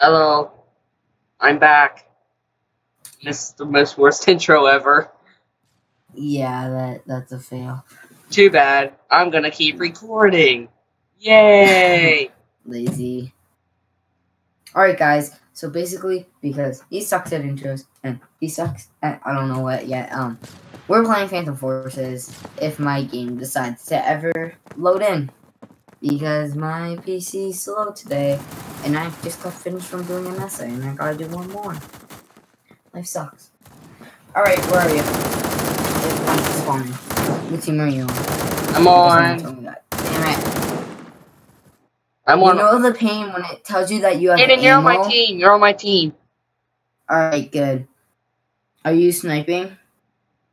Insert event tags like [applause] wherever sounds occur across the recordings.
Hello. I'm back. This is the most worst [laughs] intro ever. Yeah, that that's a fail. Too bad. I'm gonna keep recording. Yay! [laughs] Lazy. Alright guys, so basically because he sucks at intros and he sucks at I don't know what yet, um we're playing Phantom Forces if my game decides to ever load in. Because my PC is slow today and I just got finished from doing an essay and I gotta do one more. Life sucks. Alright, where are you? It's spawning. What team are you on? I'm tell on. me that. Damn it. I'm You on. You know the pain when it tells you that you have Aiden, you're on my team. You're on my team. Alright, good. Are you sniping?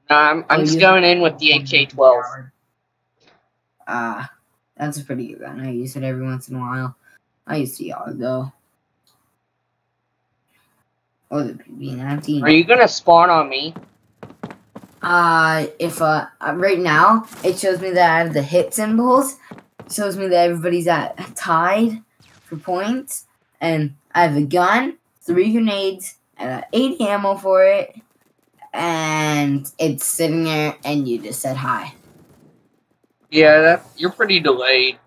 No, I'm, I'm Oh, just going in with the AK-12. Ah, that's a pretty good gun. I use it every once in a while. I use the AUG though. Or the PB19. Are you gonna spawn on me? Uh, if uh, uh, right now it shows me that I have the hit symbols. It shows me that everybody's at tied for points, and I have a gun, three grenades, and uh, 80 ammo for it, and it's sitting there, and you just said hi. Yeah, that, you're pretty delayed.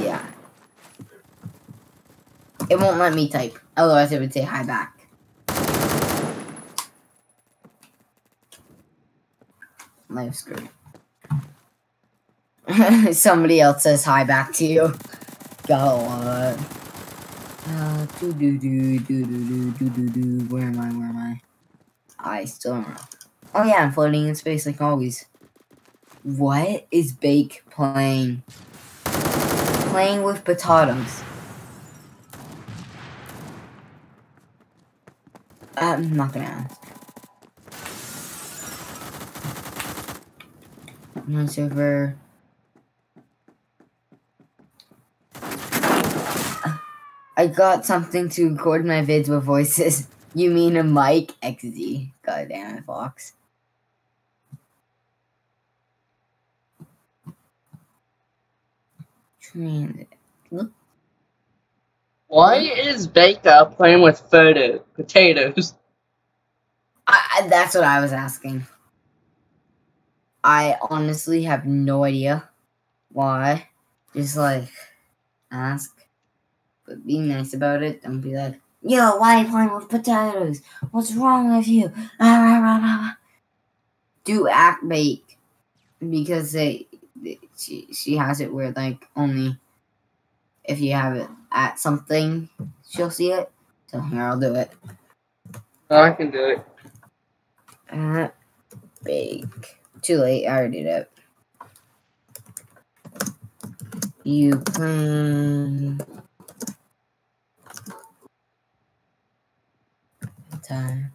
Yeah. It won't let me type. Otherwise, it would say hi back. Live screen. [laughs] Somebody else says hi back to you. Go on. Uh, do do do do do do do do. Where am I? Where am I? I still don't know. Oh yeah, I'm floating in space like always. What is Bake playing? Playing with potatoes. Uh, I'm not gonna ask. No server. I got something to record my vids with voices. [laughs] You mean a mic? XZ. God damn it, Fox. Transit. Why is Baker playing with photo potatoes? I, I, that's what I was asking. I honestly have no idea why. Just like ask, but be nice about it. Don't be like, "Yo, why are you playing with potatoes? What's wrong with you?" [laughs] Do act bake because they she she has it where like only if you have it at something she'll see it. So here I'll do it. Oh, I can do it. Uh, at bake. Too late. I already did it. You plan time.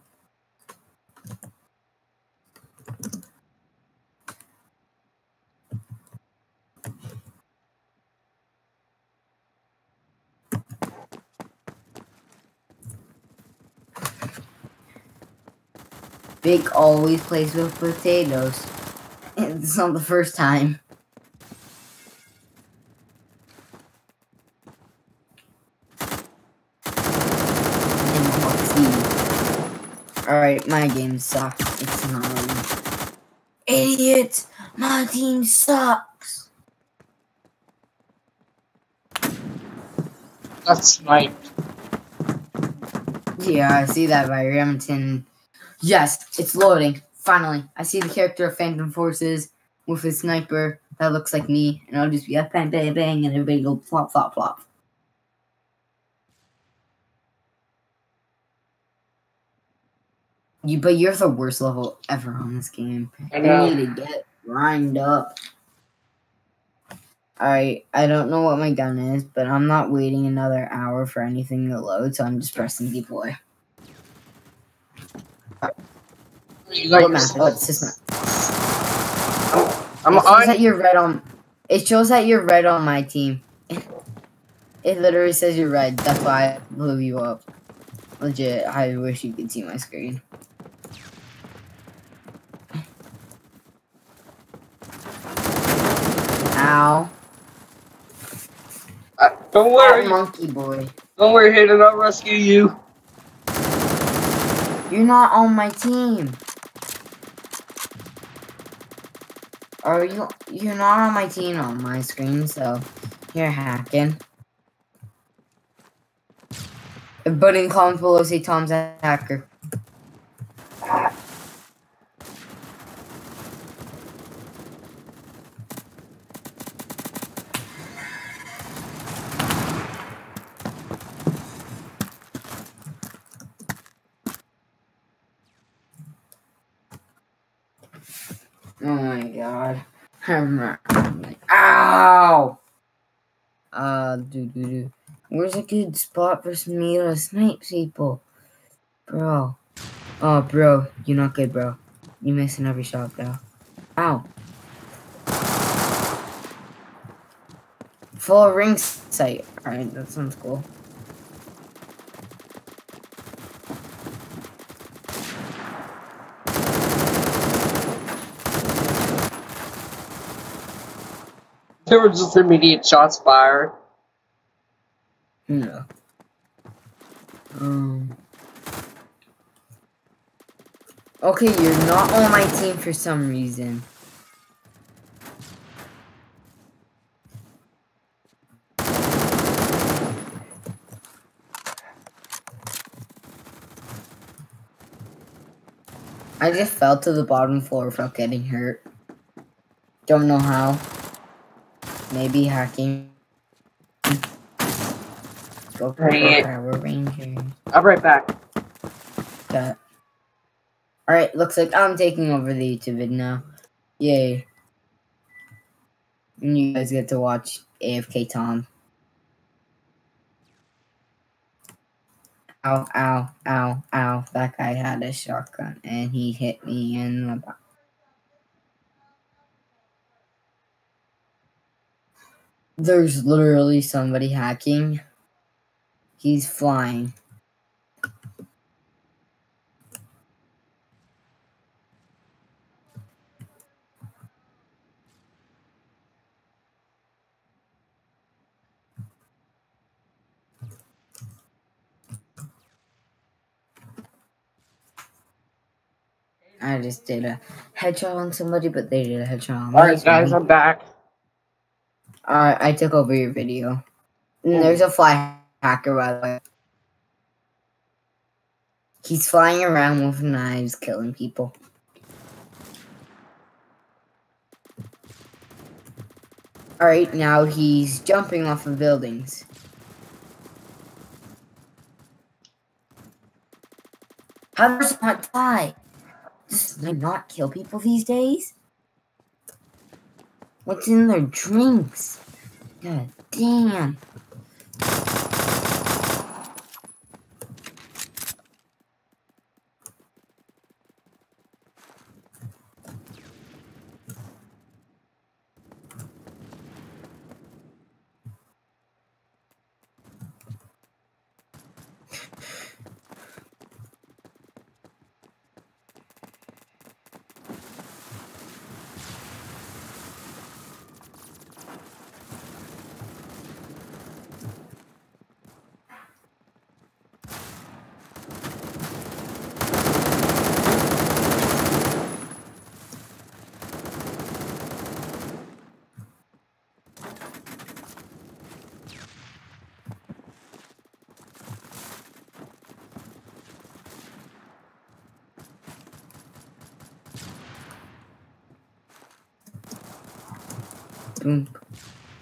Big always plays with potatoes. [laughs] It's not the first time. Alright, my game sucks. It's not. Idiot! My team sucks! That's sniped. Yeah, I see that by Remington. Yes, it's loading. Finally, I see the character of Phantom Forces with his sniper that looks like me, and I'll just be like bang, bang, bang, and everybody go flop, flop, flop. You, but you're the worst level ever on this game. I You need to get lined up. Alright, I don't know what my gun is, but I'm not waiting another hour for anything to load, so I'm just pressing deploy. You got What your map? stuff. What's this map? I'm it shows on. that you're red on. It shows that you're red on my team. [laughs] It literally says you're red. That's why I blew you up. Legit. I wish you could see my screen. Ow. Uh, don't Oh, worry. monkey boy. Don't worry, Hayden, I'll rescue you. You're not on my team. Are you? You're not on my team on my screen, so you're hacking. But in comments below, say Tom's a hacker. Oh my god. I'm like, ow! Uh, do do do. Where's a good spot for me to snipe people? Bro. Oh, bro. You're not good, bro. You're missing every shot, bro. Ow. Full ring sight. Alright, that sounds cool. There were just immediate shots fired. Yeah. Um. Okay, you're not on my team for some reason. I just fell to the bottom floor without getting hurt. Don't know how. Maybe hacking. Go for it. Power Rangers. I'll be right back. Got. Alright, looks like I'm taking over the YouTube vid now. Yay. And you guys get to watch AFK Tom. Ow, ow, ow, ow. That guy had a shotgun and he hit me in the back. There's literally somebody hacking. He's flying. I just did a headshot on somebody, but they did a headshot on me. Alright, guys, I'm back. Alright, I took over your video. And there's a fly hacker, by the way. He's flying around with knives, killing people. Alright, now he's jumping off of buildings. How does not fly? Does not kill people these days? What's in their drinks? God damn.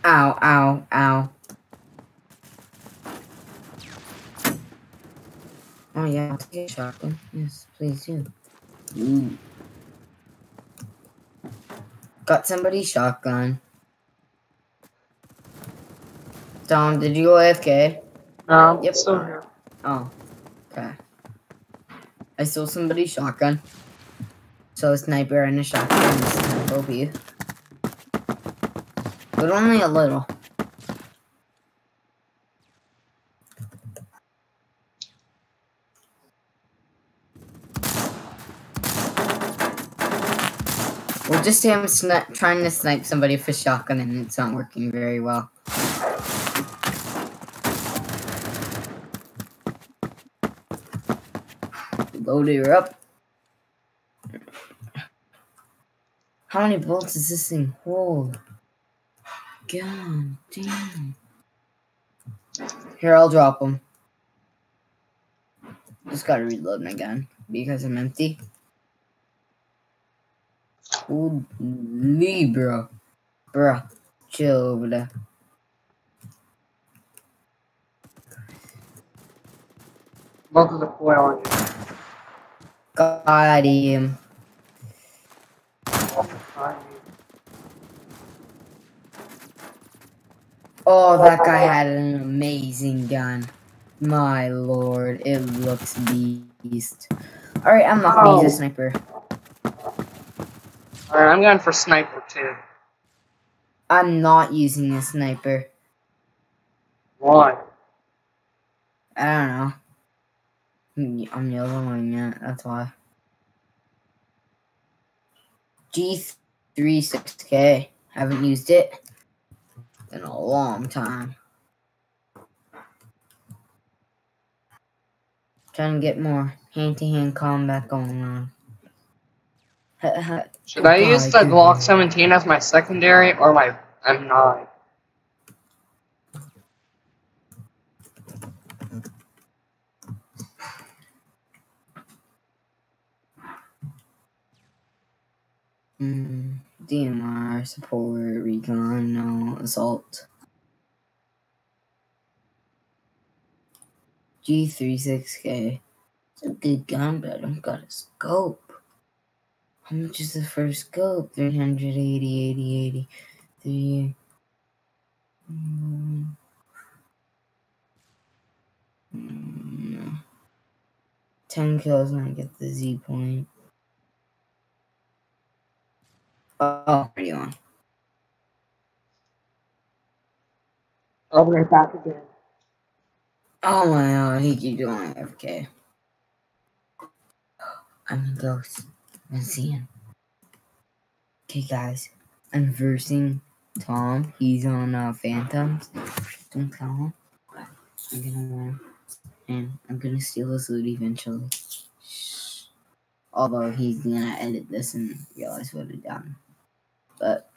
Ow, ow, ow. Oh yeah, I'll take a shotgun. Yes, please do. Ooh. Got somebody's shotgun. Dom, did you go AFK? No, Yep. still here. Oh, okay. I stole somebody's shotgun. So a sniper and a shotgun is kind of but only a little. We'll just him trying to snipe somebody for shotgun and it's not working very well. Loader up. How many bolts does this thing hold? God damn. Here, I'll drop them. Just gotta reload my gun because I'm empty. Holy, bro. Bro, chill over there. Most of the foil on you. Got him. Oh, that guy oh. had an amazing gun. My lord, it looks beast. Alright, I'm not gonna use a oh. sniper. Alright, I'm going for sniper too. I'm not using a sniper. Why? I don't know. Mm, I'm- I'm yellowing it, that's why. G36K. Haven't used it in a long time. Trying to get more hand to hand combat going on. [laughs] Should I use the. Glock 17 as my secondary or my M9? Mm, DMR, support, recon, no, assault. G36K. It's a good gun, but I don't got a scope. How much is the first scope? 380, 80, 80, 3. Mm. Mm. 10 kills and I get the Z point. Oh, are you on? I'll be right back again. Oh my god, he keep doing FK. I'm a ghost. I'm seeing. Okay, guys, I'm versing Tom. He's on uh, Phantoms. Don't tell him. I'm gonna win. And I'm gonna steal his loot eventually. Although he's gonna edit this and realize what I've done. But.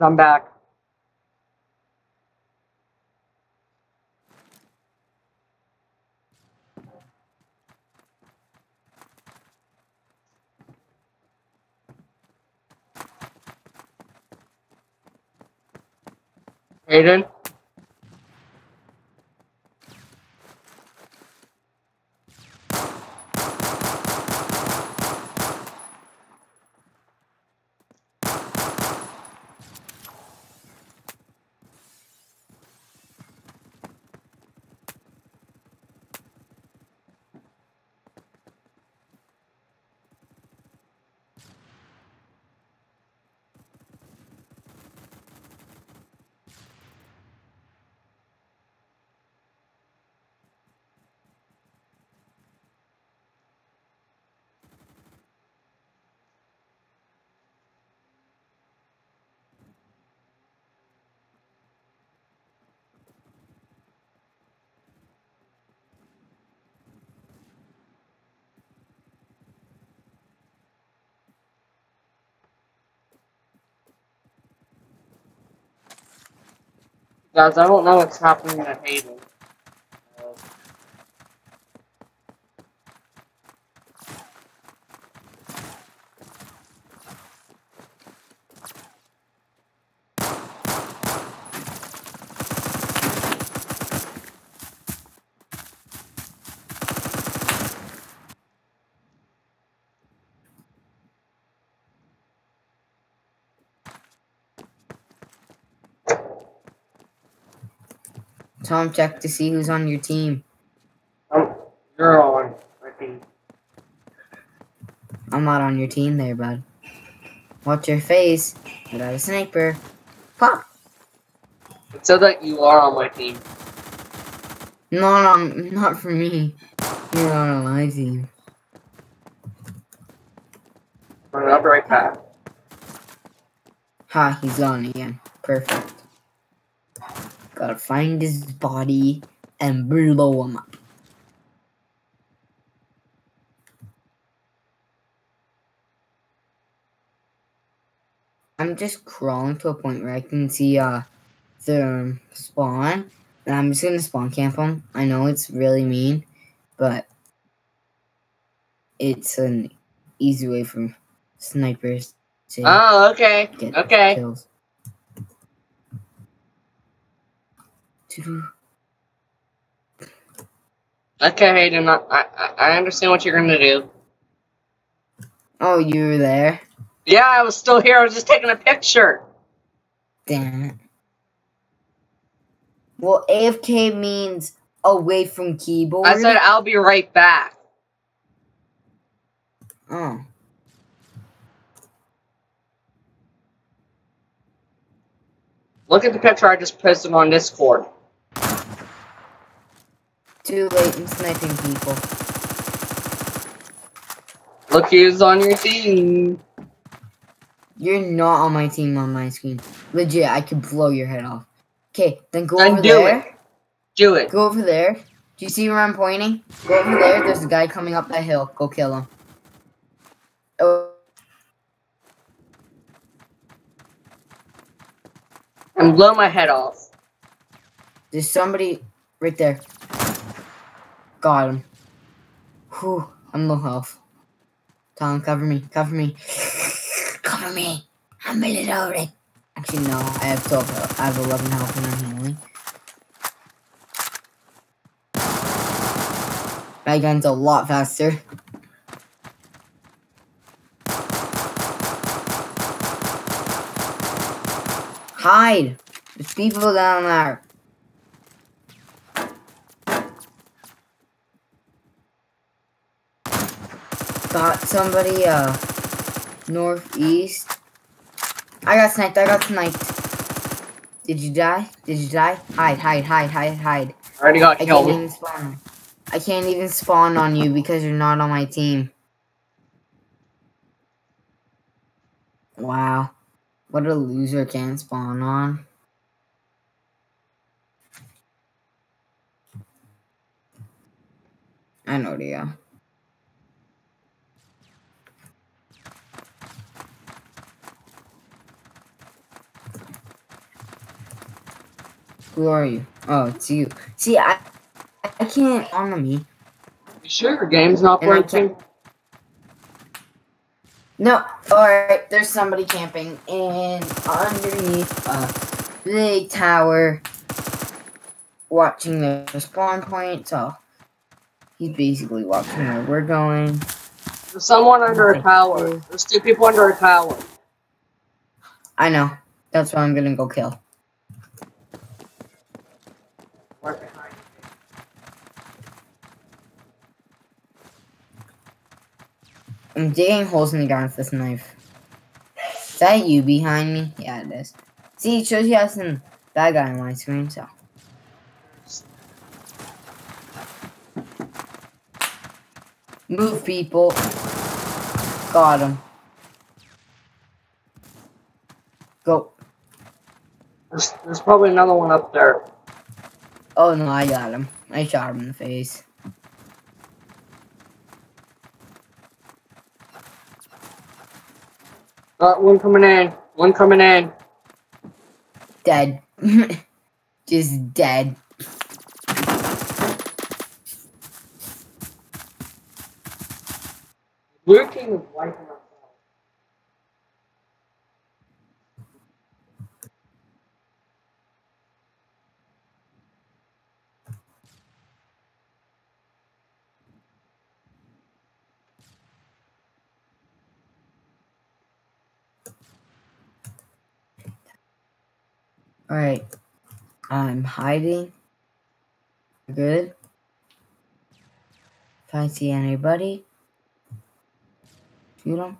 I'm back. Aiden? Guys, I don't know what's happening to Hayden. Tom, check to see who's on your team. oh, you're on, I think. I'm not on your team there, bud. Watch your face. I got a sniper. Pop. So that you are on my team. No, no, not for me. You're not on my team. I'll be right back. Ha, he's gone again. Perfect. Gotta find his body and blow him up. I'm just crawling to a point where I can see uh the spawn, and I'm just gonna spawn camp him. I know it's really mean, but it's an easy way for snipers to Oh, okay. get Okay. kills. Doo-doo. Okay, Hayden. I, I, I understand what you're gonna do. Oh, you were there? Yeah, I was still here. I was just taking a picture. Damn it. Well, AFK means away from keyboard. I said I'll be right back. Oh. Look at the picture I just posted on Discord. Too late in sniping people. Look who's on your team. You're not on my team on my screen. Legit, I could blow your head off. Okay, then go Then over do there. it. Do it. Go over there. Do you see where I'm pointing? Go over there. There's a guy coming up that hill. Go kill him. Oh, And blow my head off. there's somebody right there. Got him. Whew, I'm low health. Tom, cover me. Cover me. [sighs] cover me. I'm a little reloading. Actually, no. I have 12 health. I have 11 health and I'm healing. My gun's a lot faster. Hide! There's people down there. Got somebody, uh, northeast. I got sniped, I got sniped. Did you die? Did you die? Hide, hide, hide, hide, hide. I already got killed. I can't even spawn. I can't even spawn on you because you're not on my team. Wow. What a loser can't spawn on. I know they Who are you? Oh, it's you. See, I I can't on me. You sure your game's not And working? No. Alright, there's somebody camping in underneath a big tower watching the spawn point, so he's basically watching where we're going. There's someone under a tower. There's two people under a tower. I know. That's what I'm gonna go kill. I'm digging holes in the ground with this knife. Is that you behind me? Yeah, it is. See, it shows you have some bad guy on my screen, so. Move, people. Got him. Go. There's, there's probably another one up there. Oh no, I got him. I shot him in the face. Uh, one coming in. One coming in. Dead. [laughs] Just dead. Blue team is Alright. I'm hiding. Good. If I see anybody, shoot them.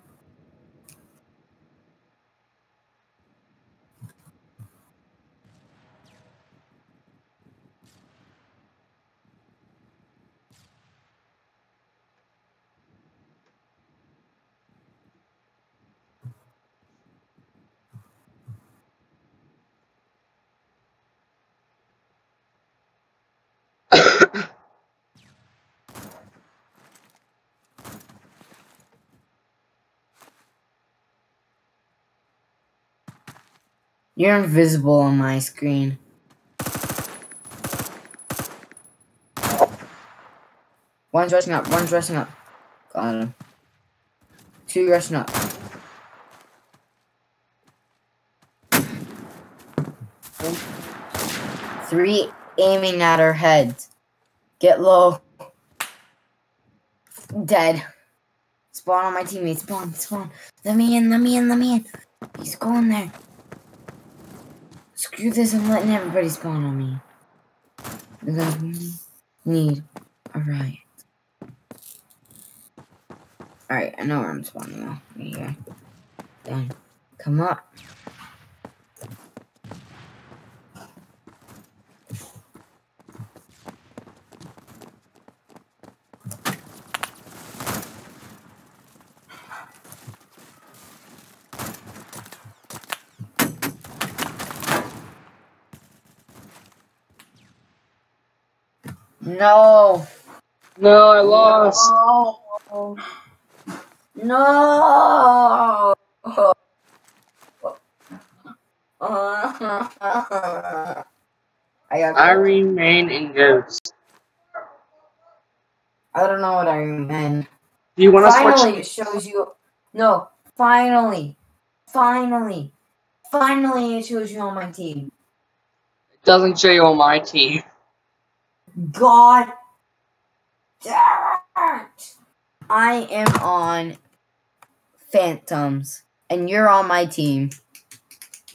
You're invisible on my screen. One's rushing up, one's rushing up. Got him. Two rushing up. Three aiming at our heads. Get low. Dead. Spawn on my teammate. Spawn, spawn. Let me in, let me in, let me in. He's going there. Screw this, I'm letting everybody spawn on me. Because we need a riot. Alright, I know where I'm spawning now. Right here. Done. Come up. No. No, I lost. No. No. I got. I remain in Ghost. I don't know what I meant. Do you want to Finally, switch? it shows you. No, finally, finally, finally, it shows you on my team. It doesn't show you on my team. God damn it! I am on Phantoms, and you're on my team.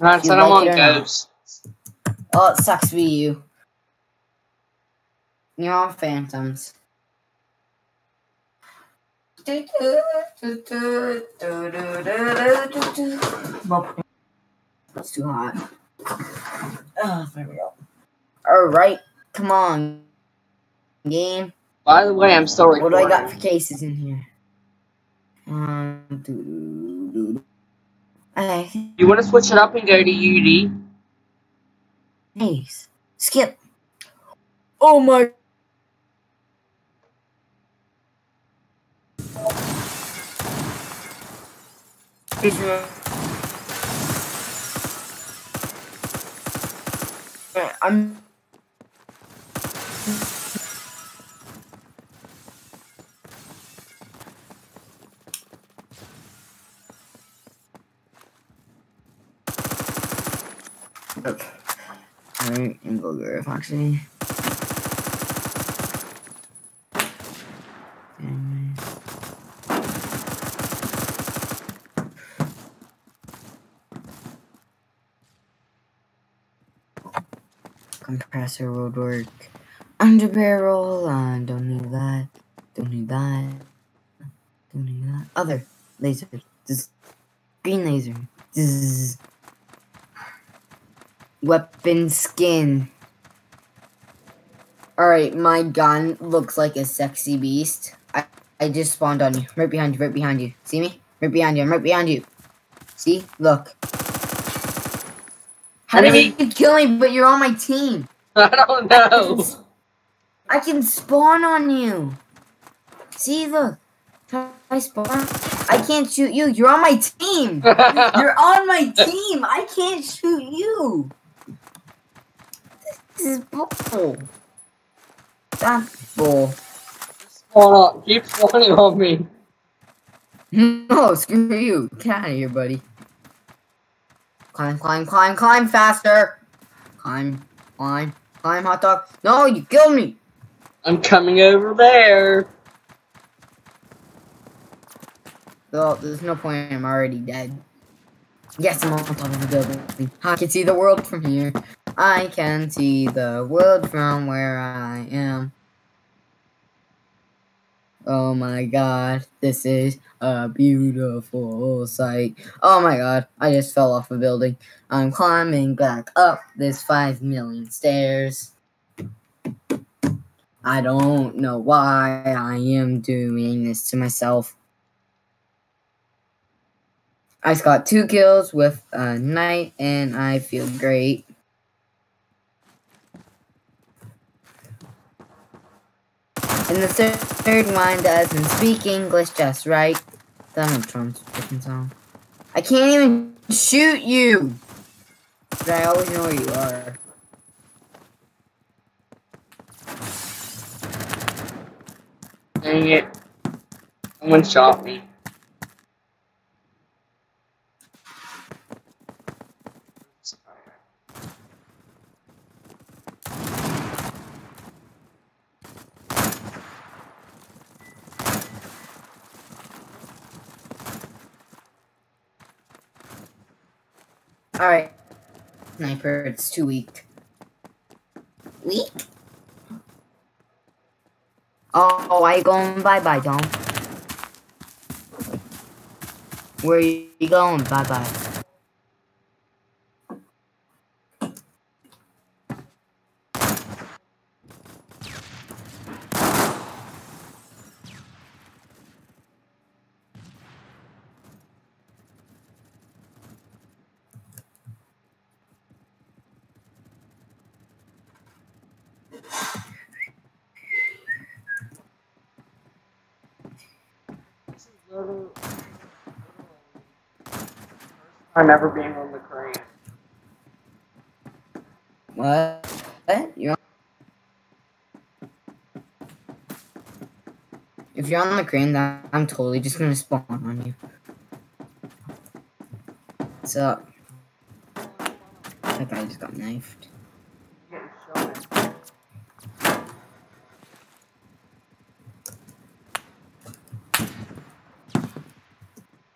I said I'm on it or. Oh, it sucks to be you. You're on Phantoms. It's too hot. Oh, there we go. Alright, come on. Game. By the way, I'm still What do I got for cases in here? Um, doo-doo-doo-doo. Okay, You want to switch it up and go to UD? nice. Skip. Oh my. I'm. Okay. Actually. Mm. Compressor would work. Under barrel, uh, don't need that. Don't need that. Don't need that. Other laser. Zzz. Green laser. Weapon skin. Alright, my gun looks like a sexy beast. I, I just spawned on you. Right behind you, right behind you. See me? Right behind you, I'm right behind you. See? Look. How did you kill me, but you're on my team? [laughs] I don't know. I can spawn on you. See, look. I spawn? I can't shoot you. You're on my team. [laughs] You're on my team. I can't shoot you. This is bull. That's bull. Spawn up. Keep spawning on me. No, screw you. Get out of here, buddy. Climb, climb, climb, climb faster. Climb, climb, climb, hot dog. No, you killed me. I'm coming over there. Well, there's no point. I'm already dead. Yes, I'm on top of the building. I can see the world from here. I can see the world from where I am. Oh my god, this is a beautiful sight. Oh my god, I just fell off a building. I'm climbing back up this 5 million stairs. I don't know why I am doing this to myself. I got two kills with a knight, and I feel great. And the third, one doesn't speak English just right. Donald Trump's freaking song. I can't even shoot you. But I always know where you are. Dang it. Someone shot me. Alright. Sniper, it's too weak. Weak? Oh, you going bye-bye, Dom? Where you going? Bye-bye. Never being on the crane. What? You're If you're on the crane, then I'm totally just gonna spawn on you. Up? That guy just got knifed.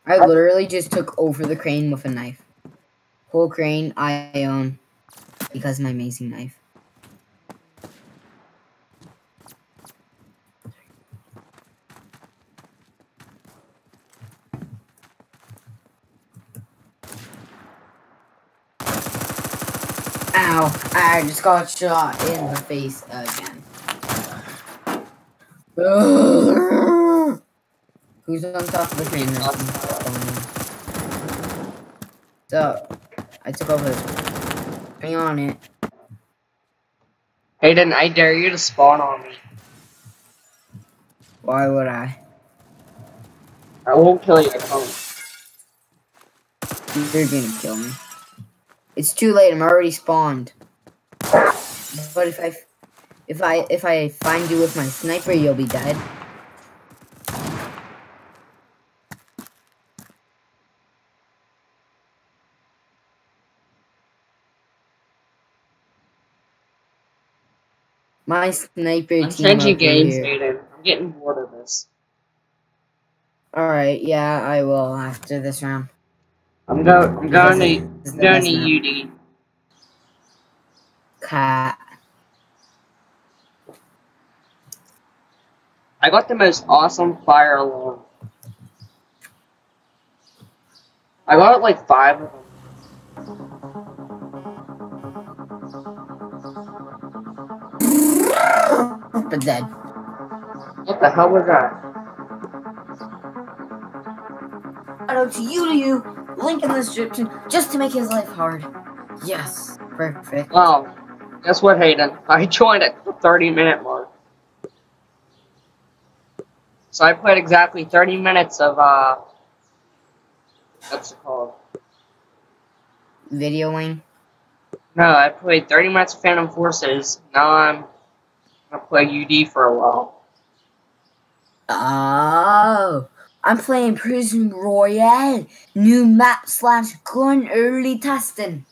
I literally just took over the crane with a knife. Whole crane I own because of my amazing knife. Ow! I just got shot in the face again. [sighs] Who's on top of the crane? So, I took over this. Hang on it. Hayden, I dare you to spawn on me. Why would I? I won't kill you, I promise. You're gonna kill me. It's too late. I'm already spawned. But if I, if I, if I find you with my sniper, you'll be dead. My sniper I'm team changing over games, here. I'm getting bored of this. All right, yeah, I will after this round. I'm go. I'm going to. I'm going to. UD. Cat. I got the most awesome fire alarm. I got like five of them. But dead. What the hell was that? Shout out to you to you. Link in the description just to make his life hard. Yes. Perfect. Wow. Guess what, Hayden? I joined at the 30 minute mark. So I played exactly 30 minutes of, uh, what's it called? Videoing. No, I played 30 minutes of Phantom Forces. Now I'm gonna play UD for a while. Oh. I'm playing Prison Royale. New map slash gun early testing.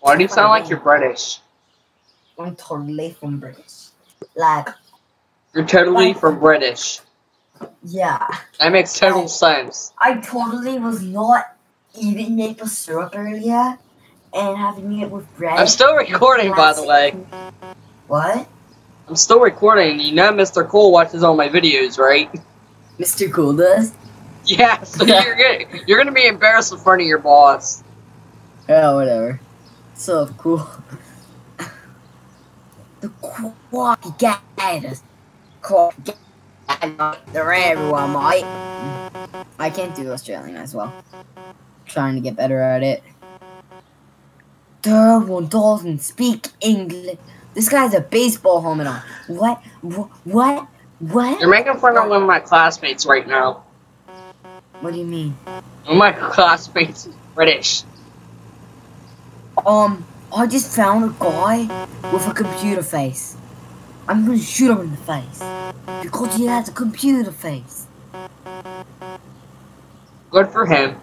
Why do you sound like you're British? I'm totally from British. Like, You're totally from British. yeah. That makes total sense. I totally was not eating maple syrup earlier and having it with bread. I'm still recording, by the way. What? I'm still recording. You know Mr. Cole watches all my videos, right? Mr. Cool does? [laughs] Yeah, so you're [laughs] gonna, you're gonna be embarrassed in front of your boss. Yeah, whatever. So cool. [laughs] the quality gators. They're everyone, mate. I can't do Australian as well. Trying to get better at it. The one doesn't speak English. This guy's a baseball helmet on. What? What? What? What? You're making fun of one of my classmates right now. What do you mean? One of my classmates is British. Um, I just found a guy with a computer face. I'm gonna shoot him in the face because he has a computer face. Good for him.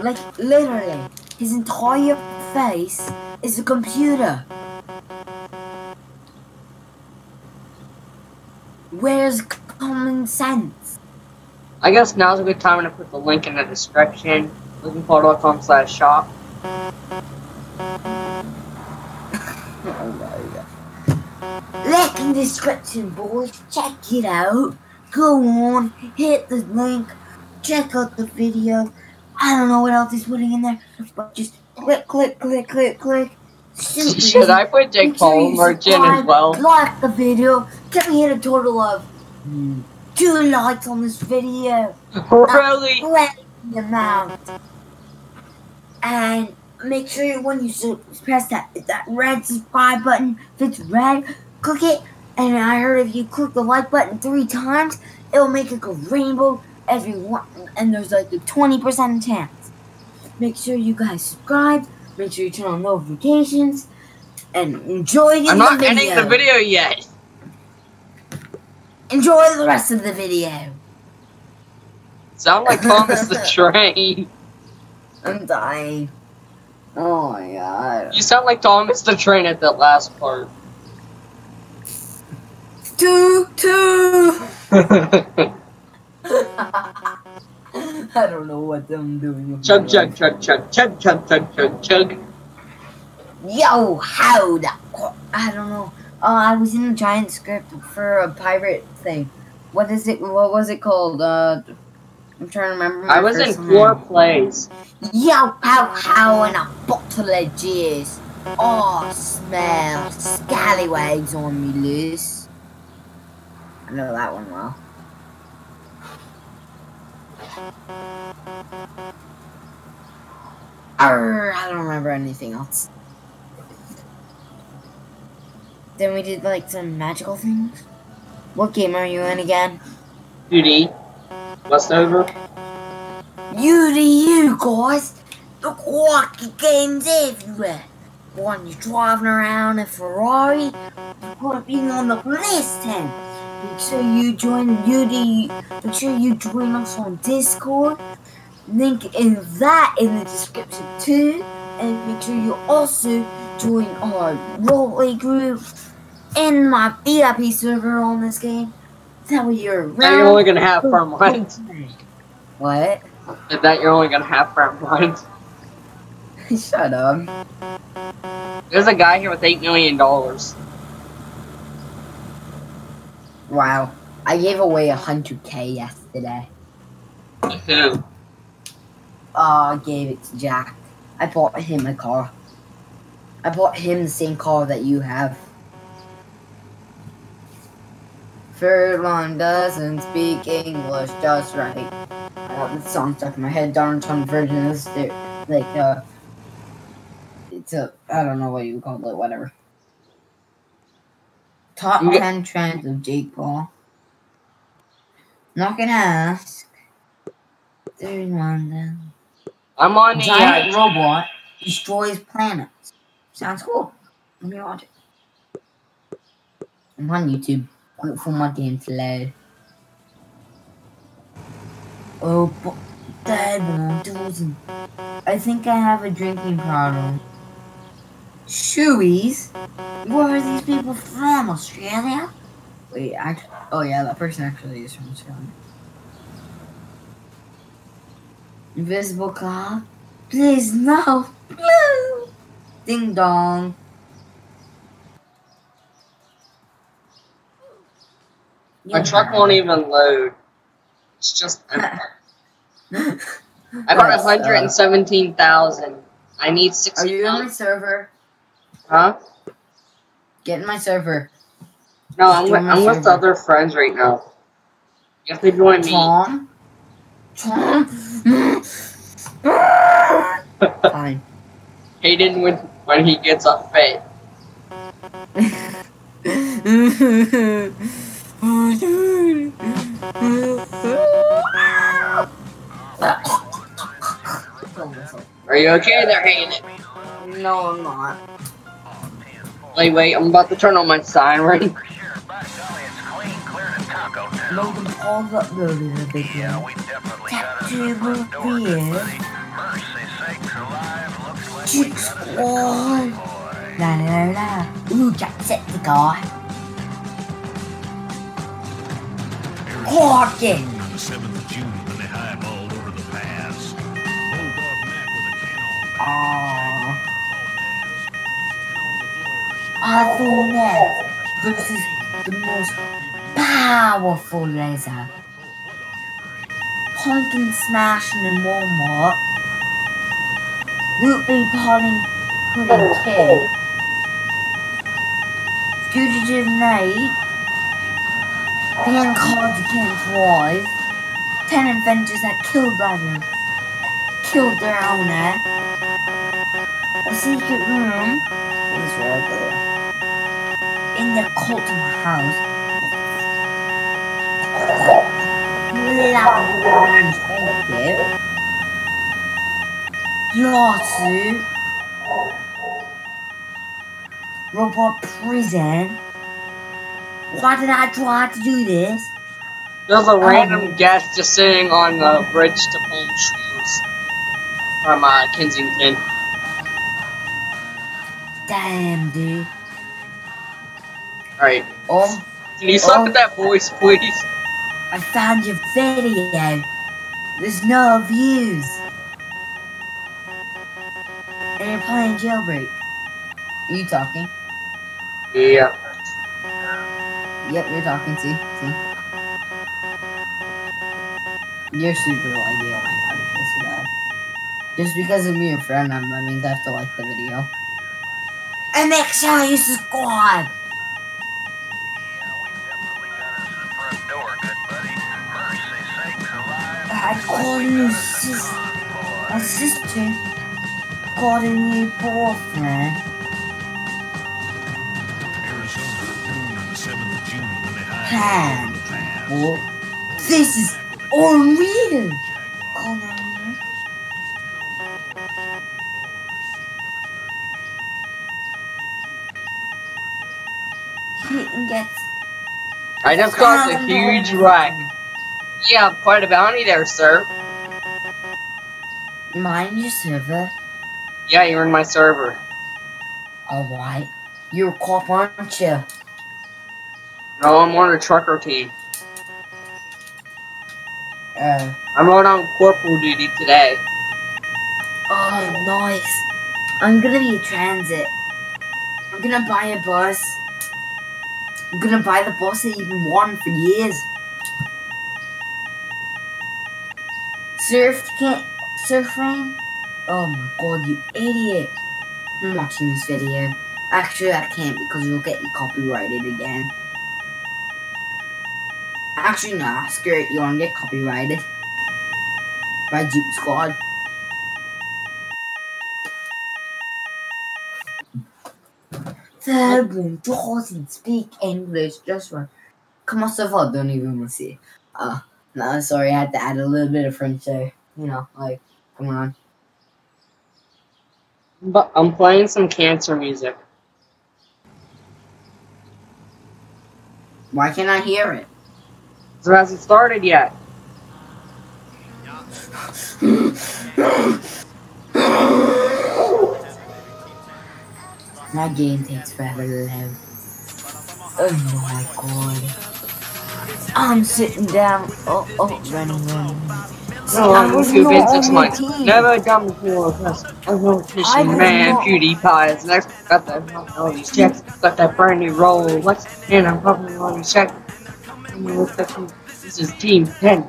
Like literally, his entire face is a computer. Where's common sense? I guess now's a good time to put the link in the description. LoganPaul.com slash shop. [laughs] Link in the description, boys. Check it out. Go on, hit the link, check out the video. I don't know what else he's putting in there, but just click, click, click, click, click. [laughs] Should. I put Jake Paul in as well? Like the video. Can we hit a total of mm, two likes on this video? Really? Plenty amount. And make sure you- when you press that that red subscribe button, if it's red, click it. And I heard if you click the like button three times, it'll make it go rainbow every one. And there's like a 20% chance. Make sure you guys subscribe. Make sure you turn on notifications. And enjoy the video. I'm not video. ending the video yet. Enjoy the rest of the video. Sound like Thomas the [laughs] Train. I'm dying. Oh my god. You sound like Thomas the Train at that last part. Two, two. [laughs] I don't know what I'm doing. chug, chug, chug, chug, chug, chug, chug, chug, chug. Yo, how the? I don't know. Uh, I was in a giant script for a pirate thing. What is it? What was it called? Uh, I'm trying to remember. I was in four name. plays. Yo, how, how, and a bottle of jizz. Oh, smell scallywags on me, loose. I know that one well. Arr, I don't remember anything else. Then we did like some magical things. What game are you in again? 2D. Westover. You to you, guys. Look, wacky games everywhere. One you're driving around a Ferrari, got being on the police tent. Make sure you join UD. Make sure you join us on Discord. Link in that in the description too. And make sure you also join our roleplay group and my VIP server on this game. That way you're That you're only gonna have a month. [laughs] What? That you're only gonna have a month. [laughs] Shut up. There's a guy here with eight million dollars. Wow. I gave away a 100k yesterday. To Who? Oh, I gave it to Jack. I bought him a car. I bought him the same car that you have. Furlong doesn't speak English just right. Uh, the song stuck in my head. Darn tongue version is there, like uh, it's a I don't know what you call it. Whatever. Top get- ten trends of Jake Paul. Not gonna ask. There's one then. I'm on the Giant uh, robot destroys planets. Sounds cool. Let me watch it. I'm on YouTube. Wait for my game to load. Oh, but doesn't. I think I have a drinking problem. Shoeies? Where are these people from? Australia? Wait, oh yeah, that person actually is from Australia. Invisible car? Please! [laughs] No! Ding dong. My truck won't even load. It's just [laughs] empty. I got That's, uh, 117,000. I need Are you in my server? Huh? Get in my server. No, I'm with, I'm with other friends right now. You have to join me. Tom? Tom? [laughs] Fine. Hayden when, when he gets up [laughs] fit. Are you okay there, Hayden? No, I'm not. Wait, wait, I'm about to turn on my siren. Logan Paul's uploaded a video. Tattoo beard. Chick Squad. La la la. Ooh, Jacksepticeye. Hawkins. On the 7th of June when they highballed over the pass. Bulldog Mac with a can on I thought that this is the most powerful laser. Pumpkin smashing in Walmart. Loot be pulling pudding kid. Fugitive Nate. Called against live. Ten adventures that killed them. Killed their owner. A secret room. Is regular. In the cult house. Loud you. Lawsuit. Robot prison. Why did I try to do this? There's a random guest just sitting on the bridge to Palm Shoes from uh, Kensington. Damn, dude. Alright, Oh, can you suck Oh. at that voice, please? I found your video. There's no views. And you're playing jailbreak. Are you talking? Yeah. Yep, you're talking. See, see. You're super you. Oh my god, it feels so bad. Just because of me, your friend, I'm- that means I have to like the video. And make sure you subscribe. I a new sis- a sister. Called a new boyfriend. Hand. highballed over oh, the pass. Well, this is unreal. Call 911. Clinton gets I just caused a huge wreck. Yeah, quite a bounty there, sir. mind your server. Yeah, you're in my server. Alright. You're a cop, aren't you? No, I'm on a trucker team. Uh, I'm out on corporal duty today. oh, nice. I'm gonna be a transit. I'm gonna buy a bus. I'm gonna buy the bus that you've been wanting for years. Surf can't surfing? Oh my god, you idiot! I'm watching this video. Actually, I can't because it'll get you copyrighted again. Actually, nah, screw it. You wanna get copyrighted by Jeep Squad? Third one doesn't speak English. Just one. Come on, so far, don't even want to see. Uh, no, sorry, I had to add a little bit of French there. You know, like, come on. But I'm playing some cancer music. Why can't I hear it? So it hasn't started yet. My game takes forever to load. Oh my god. I'm sitting down. Oh, oh, running, running. No, I I'm was big on six months. Never done before. I'm going fishing, man. PewDiePie is next. Got that, all these checks. Got that brand new roll. What's and I'm popping on these checks. This is Team 10.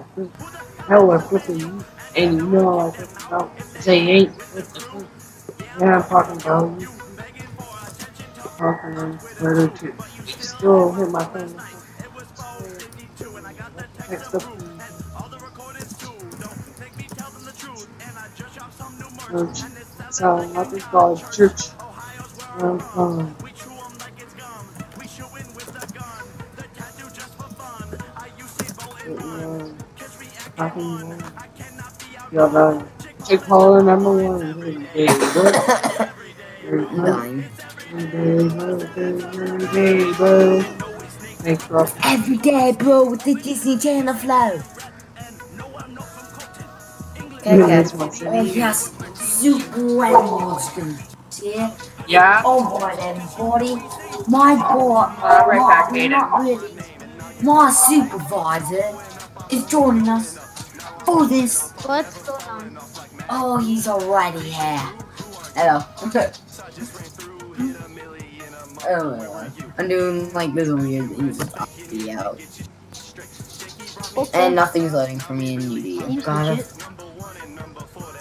Hell, we're flipping. And you know, I about say ain't. Yeah, I'm talking about you. Talking on Twitter too. Still hit my phone. Text up. So I think called church. Um, um, Think, yeah, the Jake Paul number one. Hey, what? I'm dying. Hey. Thanks, bro. Every day, bro, with the Disney Channel flow. Okay, that's what's Oh, yes. Super Wellington. Yeah. Yeah? Oh, boy, then, buddy. My boy. Uh, right my, back, Aiden. not really. My supervisor is joining us for this. What's going on? Oh, he's already here. Hello. [laughs] oh, I'm doing like this weird video. Okay. And nothing's loading for me in UD. Legit.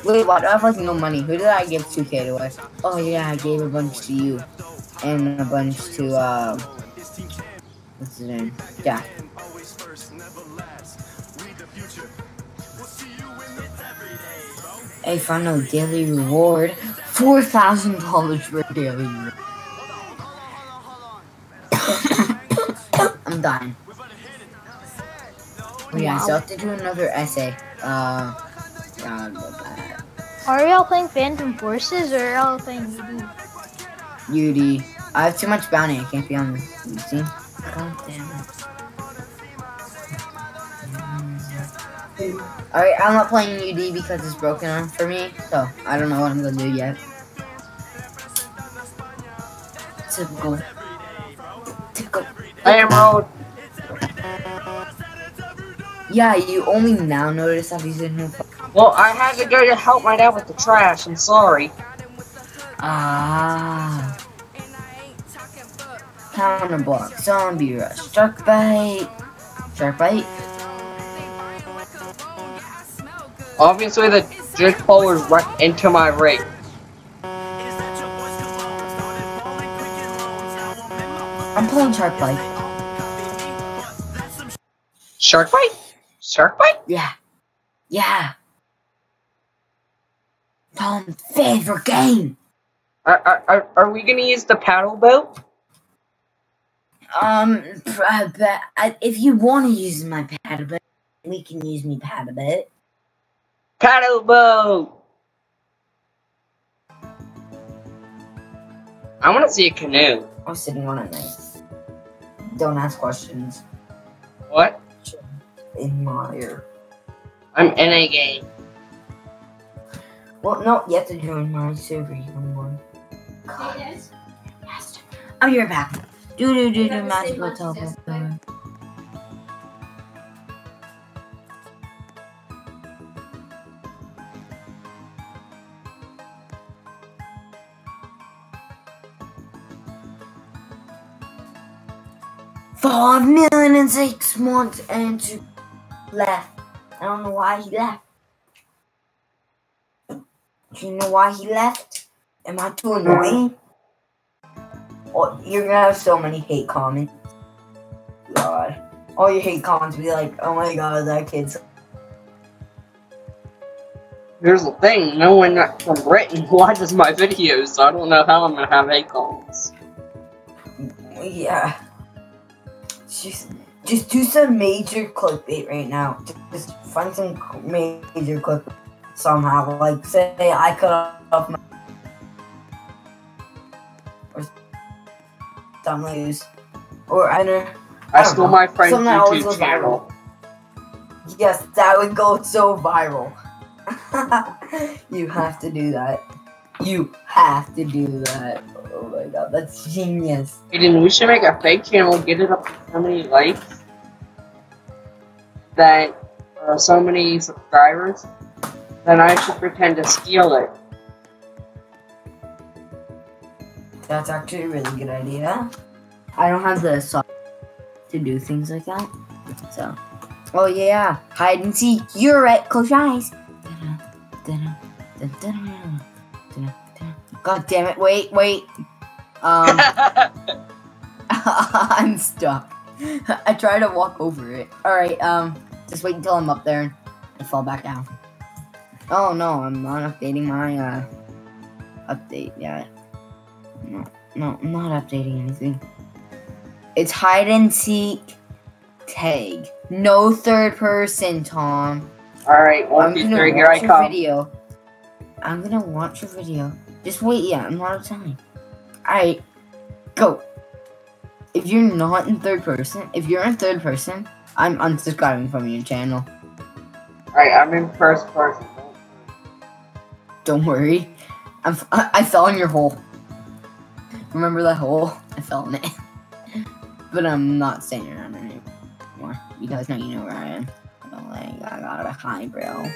Wait, what? I have like no money. Who did I give 2k to? us? Oh yeah, I gave a bunch to you. And a bunch to, uh, What's his name? Yeah. Hey, final daily reward. $4,000 for a daily reward. [coughs] I'm dying. Oh, yeah, so I have to do another essay. Uh. Are y'all playing Phantom Forces or are y'all playing UD? UD. I have too much bounty. I can't be on the see? God damn it. Alright, I'm not playing UD because it's broken for me, so I don't know what I'm gonna do yet. Typical. Typical. Emerald. Yeah, you only now notice that he's in here. Well, I had to go to help my dad with the trash. I'm sorry. Ah. Counter block, zombie rush, shark bite, shark bite. Obviously, the jerk pole was right into my rig. I'm playing shark bite. Shark bite? Shark bite? Yeah, yeah. Tom's favorite game. Are, are, are, are we gonna use the paddle boat? Um, uh, but uh, if you want to use my paddle bit, we can use me paddle bit. Paddle boat! I wanna see a canoe. I'm sitting on it nice. Don't ask questions. What? In my ear. I'm in a game. Well, no, you have to join my server. One more. God. Yes. I'll be right back. Do do do do magical teleport. Five million and six months and two left. I don't know why he left. Do you know why he left? Am I too annoying? Oh, you're gonna have so many hate comments. God. All your hate comments will be like, oh my god, that kid's. Here's the thing, no one not from Britain [laughs] watches my videos, so I don't know how I'm gonna have acorns. Yeah. Just, just do some major clickbait right now. Just, find some major clip somehow. Like, say I cut off my. Or something loose. Or I don't I I stole know. my friend's Something that always YouTube channel. Yes, that would go so viral. [laughs] you have to do that. You have to do that. Oh my god, that's genius. Aiden, we should make a fake channel, get it up to so many likes that uh, so many subscribers, then I should pretend to steal it. That's actually a really good idea. I don't have the soft to do things like that. So, oh yeah, hide and seek. You're right. Close your eyes. God damn it! Wait, wait. Um, [laughs] I'm stuck. I try to walk over it. All right. Um, just wait until I'm up there and fall back down. Oh no, I'm not updating my uh update yet. No, no, I'm not updating anything. It's hide and seek tag. No third person, Tom. Alright, one, I'm two, gonna three, here I come. video. I'm gonna watch your video Just wait, yeah, I'm out of time. Alright, go. If you're not in third person, if you're in third person, I'm unsubscribing from your channel. Alright, I'm in first person. Don't worry. I'm, I, I fell in your hole. Remember that hole? I fell in it. [laughs] but I'm not staying around anymore. You guys know you know where I am. Oh, like, I got a high, bro.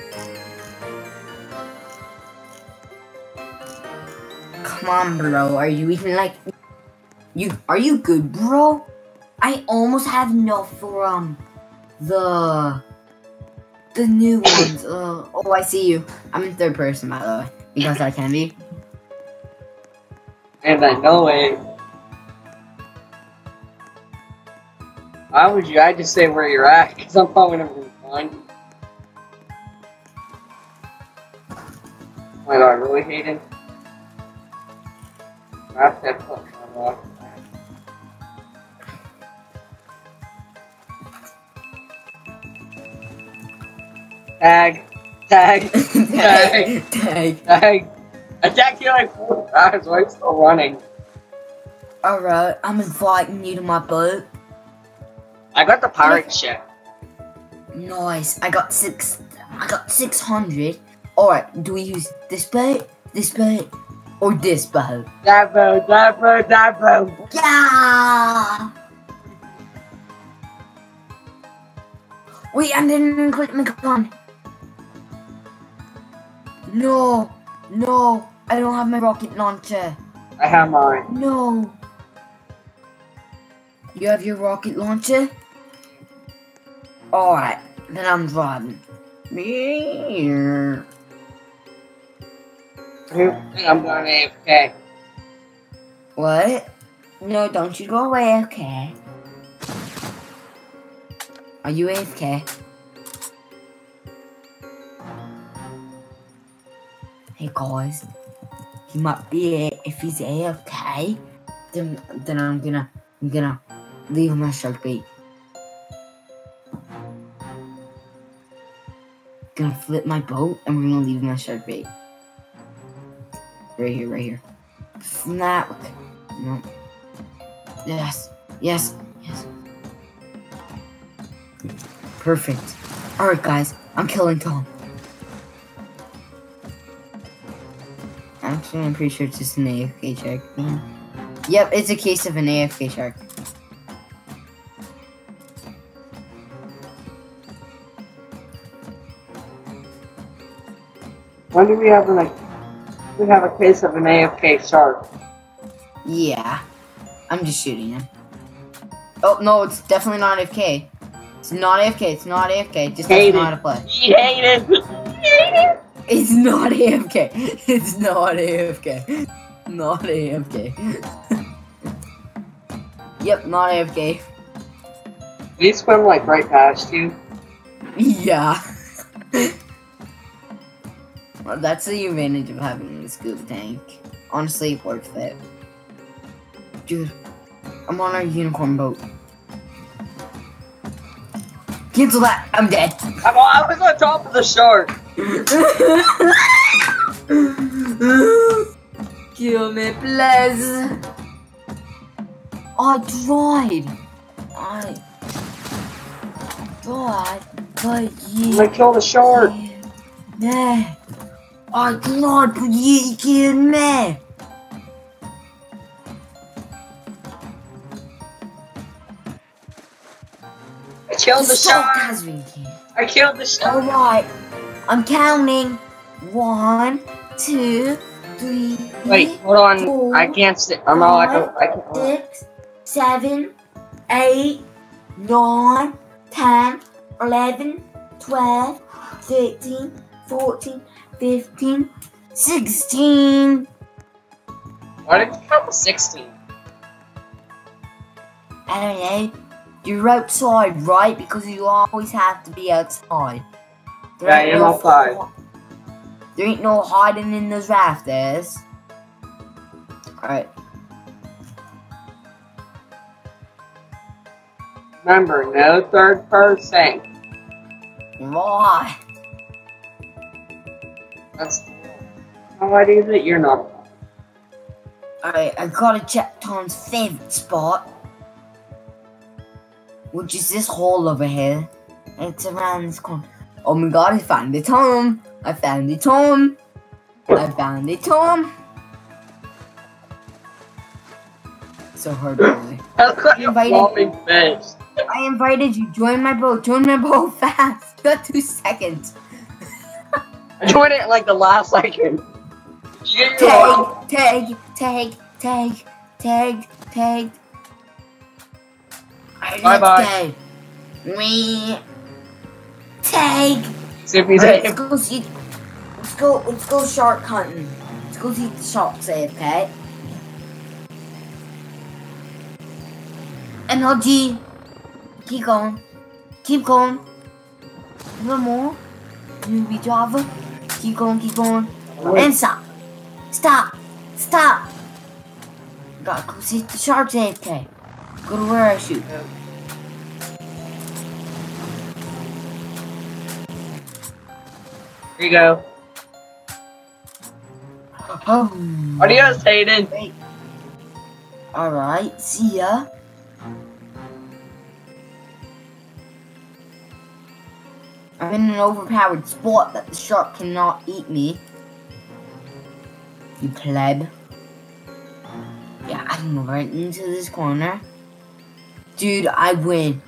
Come on, bro. Are you even like you? Are you good, bro? I almost have enough for um the the new ones. Uh, oh, I see you. I'm in third person, by the way, because I can be. And I know it. Why would you? I just say where you're at, because I'm probably never gonna find you. Wait, I really hate it. I have to put. Tag, tag, [laughs] tag, tag. tag. I tagged you ah, like four times. Why are you still running? Alright, I'm inviting you to my boat. I got the pirate ship. Nice. I got six. I got six hundred. All right. Do we use this boat, this boat, or this boat? That boat, that boat, that boat. Yeah. Wait, I didn't click my gun. No, no, I don't have my rocket launcher. I have mine. No. You have your rocket launcher? Alright, then I'm driving. Meow. I'm going AFK. What? No, don't you go away, okay? Are you AFK? Hey guys, he might be a- if he's AFK, then then I'm gonna I'm gonna leave my shark bait. Gonna flip my boat and we're gonna leave my shark bait. Right here, right here. Snap. No. Yes. Yes. Yes. Perfect. Alright, guys. I'm killing Tom. Actually, I'm pretty sure it's just an AFK shark. Yep, it's a case of an AFK shark. When do we have like we have a case of an AFK shark? Yeah. I'm just shooting him. Oh, no, it's definitely not AFK. It's not AFK. It's not AFK. Just Hate doesn't know how to play. You hate it. [laughs] You hate it. It's not AFK. [laughs] It's not AFK. [laughs] Not AFK. yep, not AFK. We swim like right past you. Yeah. Well, that's the advantage of having a scuba tank. Honestly, it worth it. Dude, I'm on our unicorn boat. Cancel that! I'm dead! I'm on, I was on top of the shark. [laughs] Kill me, please! I tried! I tried, but you gonna kill the shark. me. I tried, but you killed me! I killed the Stop shark. I killed the shark. Alright, I'm counting. One, two, three, Wait, hold on. four, I can't sit. I'm all I can. I can. six, seven, eight, nine, ten, eleven, twelve, thirteen, fourteen, fifteen, sixteen. Why did you count to 16? I don't know. You're outside, right? Because you always have to be outside. There Yeah, no outside. There ain't no hiding in those rafters. Alright. Remember, no third person. Why? That's. How I do that? You're not. Alright, I gotta check Tom's favorite spot. Which is this hole over here. It's around this corner. Oh my god, I found it, Tom! I found it, Tom! I found it, Tom! So hard, [laughs] really. That's like a Invited-. I invited you. Join my boat. Join my boat [laughs] fast. You got two seconds. [laughs] Joined it like the last second. Did you get your wallet? Tag, tag, tag, tag, tag, tag. Bye bye. Me. Tag. He's Alright, let's go see. Let's go. Let's go shark hunting. Let's go see the sharks okay. MLG. Keep going. Keep going. Little more. Maybe Java. Keep going. Keep going. And stop. Stop. Stop. Gotta go see if the sharks AFK. Go to where I shoot. Here you go. Oh. Adios, Hayden. Alright, see ya. I'm in an overpowered spot that the shark cannot eat me. You pleb. Yeah, I'm right into this corner. Dude, I win.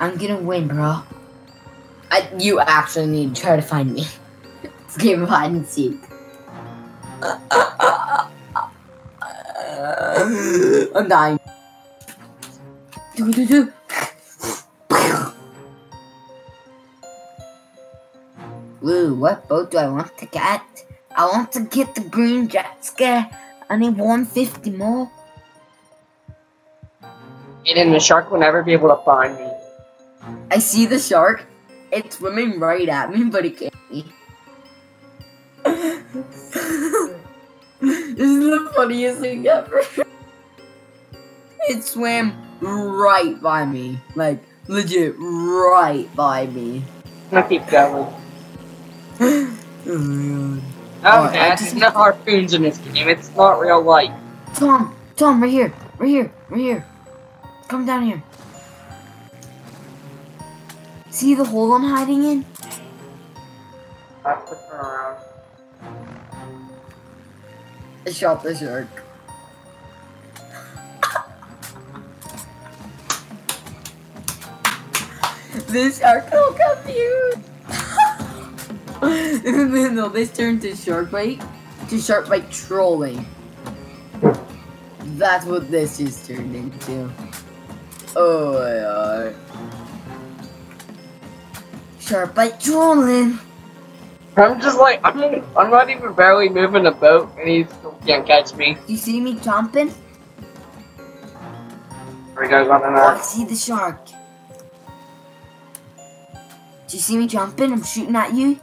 I'm gonna win, bro. I, you actually need to try to find me. [laughs] A game of hide and seek. [laughs] I'm dying. Do do do. Woo, what boat do I want to get? I want to get the green jet ski. I need 150 more. Hayden, the shark will never be able to find me. I see the shark. It's swimming right at me, but it can't me. [laughs] this is the funniest thing ever. It swam right by me. Like, legit, right by me. I'm keep going. Oh. Oh, man, there's no harpoons in this game. It's not real life. Tom, Tom, right here, right here, right here. Come down here. See the hole I'm hiding in? I have to turn around. I shot the shark. [laughs] this shark oh, so confused. [laughs] no, this turned to shark bite. To shark bite trolling. That's what this just turned into. Oh my god. Shark bite trolling. I'm just like, I'm, I'm not even barely moving the boat, and he still can't catch me. You see me jumping? There he goes on an I see the shark. Do you see me jumping? I'm shooting at you.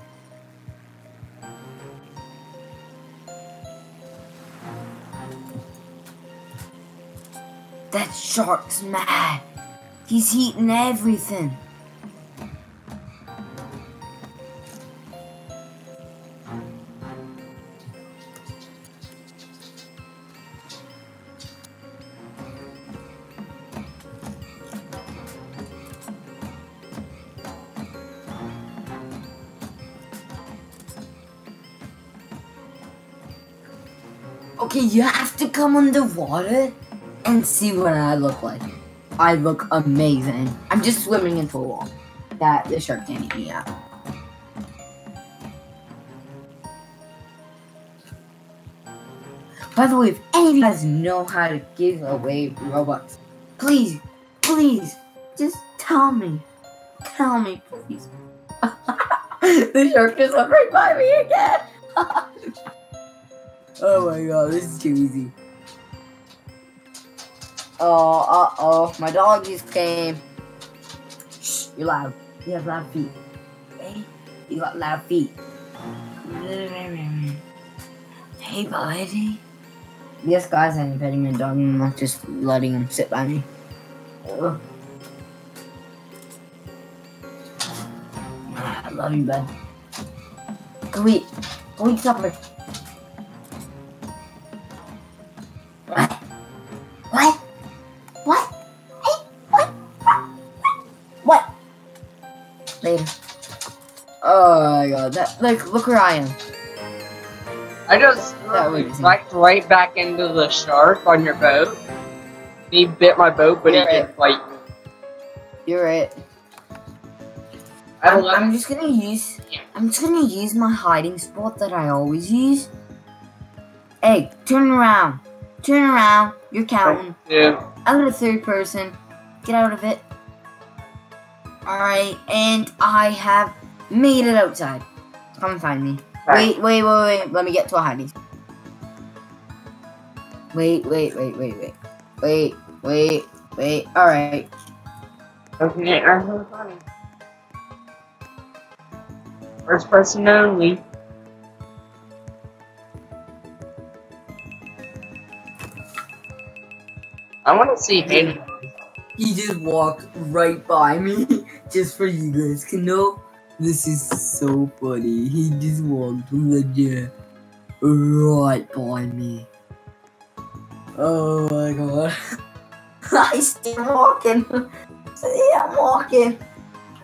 That shark's mad. He's eating everything. Okay, you have to come underwater and see what I look like. I look amazing. I'm just swimming into a wall that the shark can't eat me out. By the way, if any of you guys know how to give away Robux, please, please, just tell me. Tell me, please. [laughs] the shark just went right by me again. [laughs] oh my god, this is too easy. Oh, uh oh, my dog just came. Shh, you're loud. You have loud feet. Hey, you got loud feet. Hey, buddy. Yes, guys, I'm petting my dog. I'm not just letting him sit by me. Ugh. I love you, bud. Go eat. Go eat supper. My god, that like look where I am. I just like right back into the shark on your boat. He bit my boat, but he Yeah. didn't bite me. You're right. I I'm, I'm just gonna use I'm just gonna use my hiding spot that I always use. Hey, turn around. Turn around. You're counting. Yeah. Out of third person. Get out of it. Alright, and I have made it outside. Come and find me. Wait, wait, wait, wait. Let me get to a hiding. spot. Wait, wait, wait, wait, wait. Wait, wait, wait. Alright. Okay, I'm so funny. First person only. I want to see Hayden. He just walked right by me, [laughs] just for you guys to know. This is so funny. He just walked legit right by me. Oh my god. [laughs] I see him walking. [laughs] See him walking.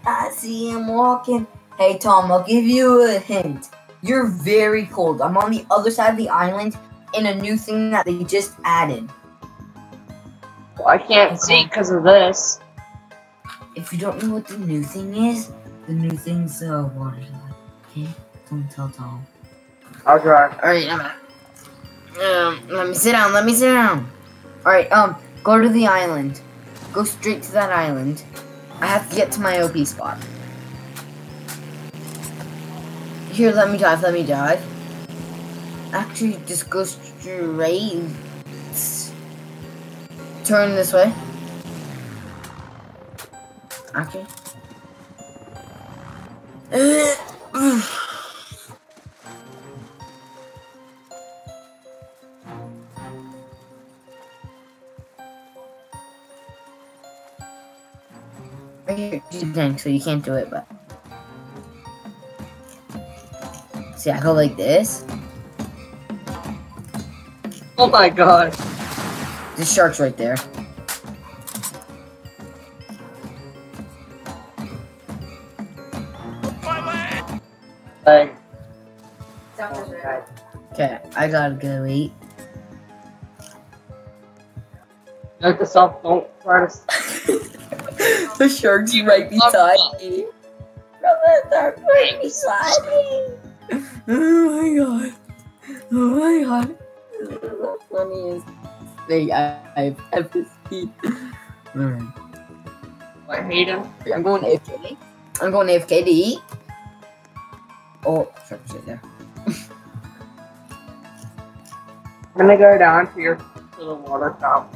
I see him walking. Hey Tom, I'll give you a hint. You're very cold. I'm on the other side of the island in a new thing that they just added. I can't see because of this. If you don't know what the new thing is, the new thing's uh, water slide. Okay? Don't tell Tom. I'll drive. Alright, I'm out. Um, let me sit down, let me sit down. Alright, um, go to the island. Go straight to that island. I have to get to my OP spot. Here, let me dive, let me dive. Actually, just go straight. Turn this way. Okay. Right here, deep tank, so you can't do it, but. See, I go like this. Oh my god. The shark's right there. Gotta go eat. note to self, don't try to. [laughs] the shark's right beside me. The shark's right beside me. Oh my god. Oh my god. This is the funniest thing I, I've ever seen. Alright. What, Hayden? I'm going AFK. I'm going AFK to eat. Oh, shark's right there. I'm gonna go down to your to the water top.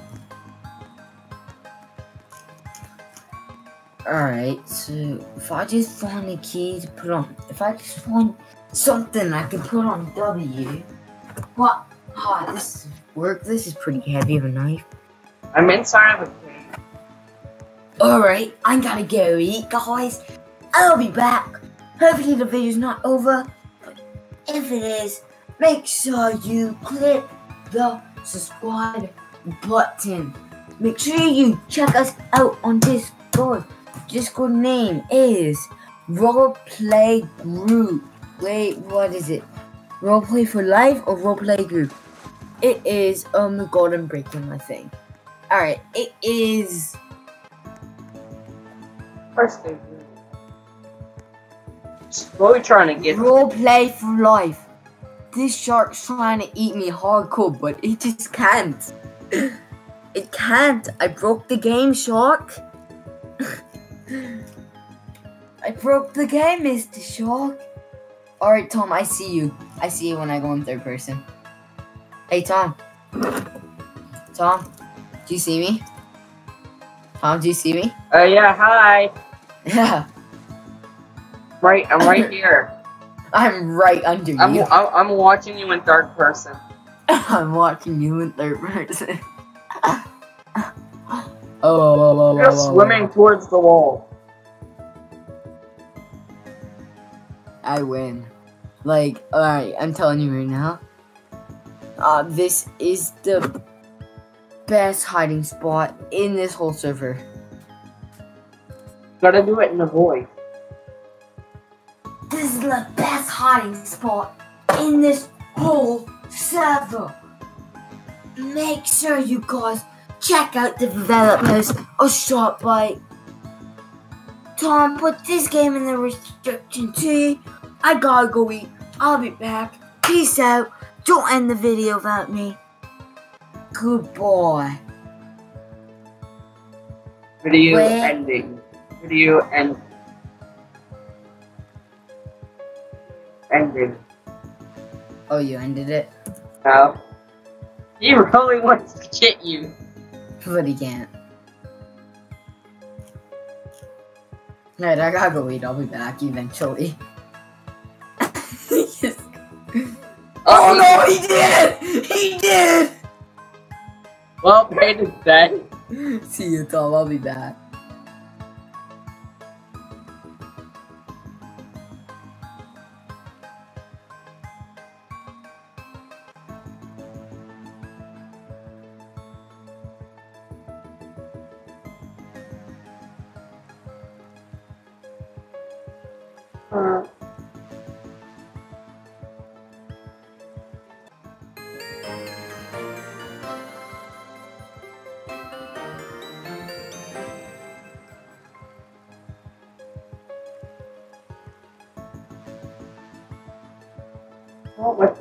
Alright, so if I just find a key to put on, if I just find something I can put on W, what? Ah, this is work. This is pretty heavy of a knife. I'm inside of a cave. Alright, I gotta go eat, guys. I'll be back. Hopefully the video's not over, but if it is, make sure you click the subscribe button. Make sure you check us out on Discord. Discord name is Roleplay Group. Wait, what is it? Roleplay for Life or Roleplay Group? It is um the Golden Breaking, I think. Alright, it is First thing. What are we trying to get? Roleplay for life. This shark's trying to eat me hardcore, but it just can't. [coughs] It can't. I broke the game, shark. [coughs] I broke the game, Mr. Shark. Alright, Tom, I see you. I see you when I go in third person. Hey, Tom. Tom, do you see me? Tom, do you see me? Uh, yeah, hi. [laughs] Yeah, Right, I'm right [coughs] here. I'm right under I'm, you. I'm, I'm watching you in third person. [laughs] I'm watching you in third person. [laughs] oh, You're swimming towards the wall. I win. Like, alright, I'm telling you right now. Uh, this is the best hiding spot in this whole server. Gotta do it in a voice. This is the best hiding spot in this whole server. Make sure you guys check out the developers of Shotbite. Tom put this game in the restriction too. I gotta go eat. I'll be back. Peace out. Don't end the video without me. Good boy. Video Wait. ending. Video end. Ending. Oh, you ended it? Now. He really wants to get you. But he can't. Alright, I gotta go eat. I'll be back eventually. Yes. [laughs] Oh, oh no, he did! He did! Well, wait a sec. See you, Tom. I'll be back.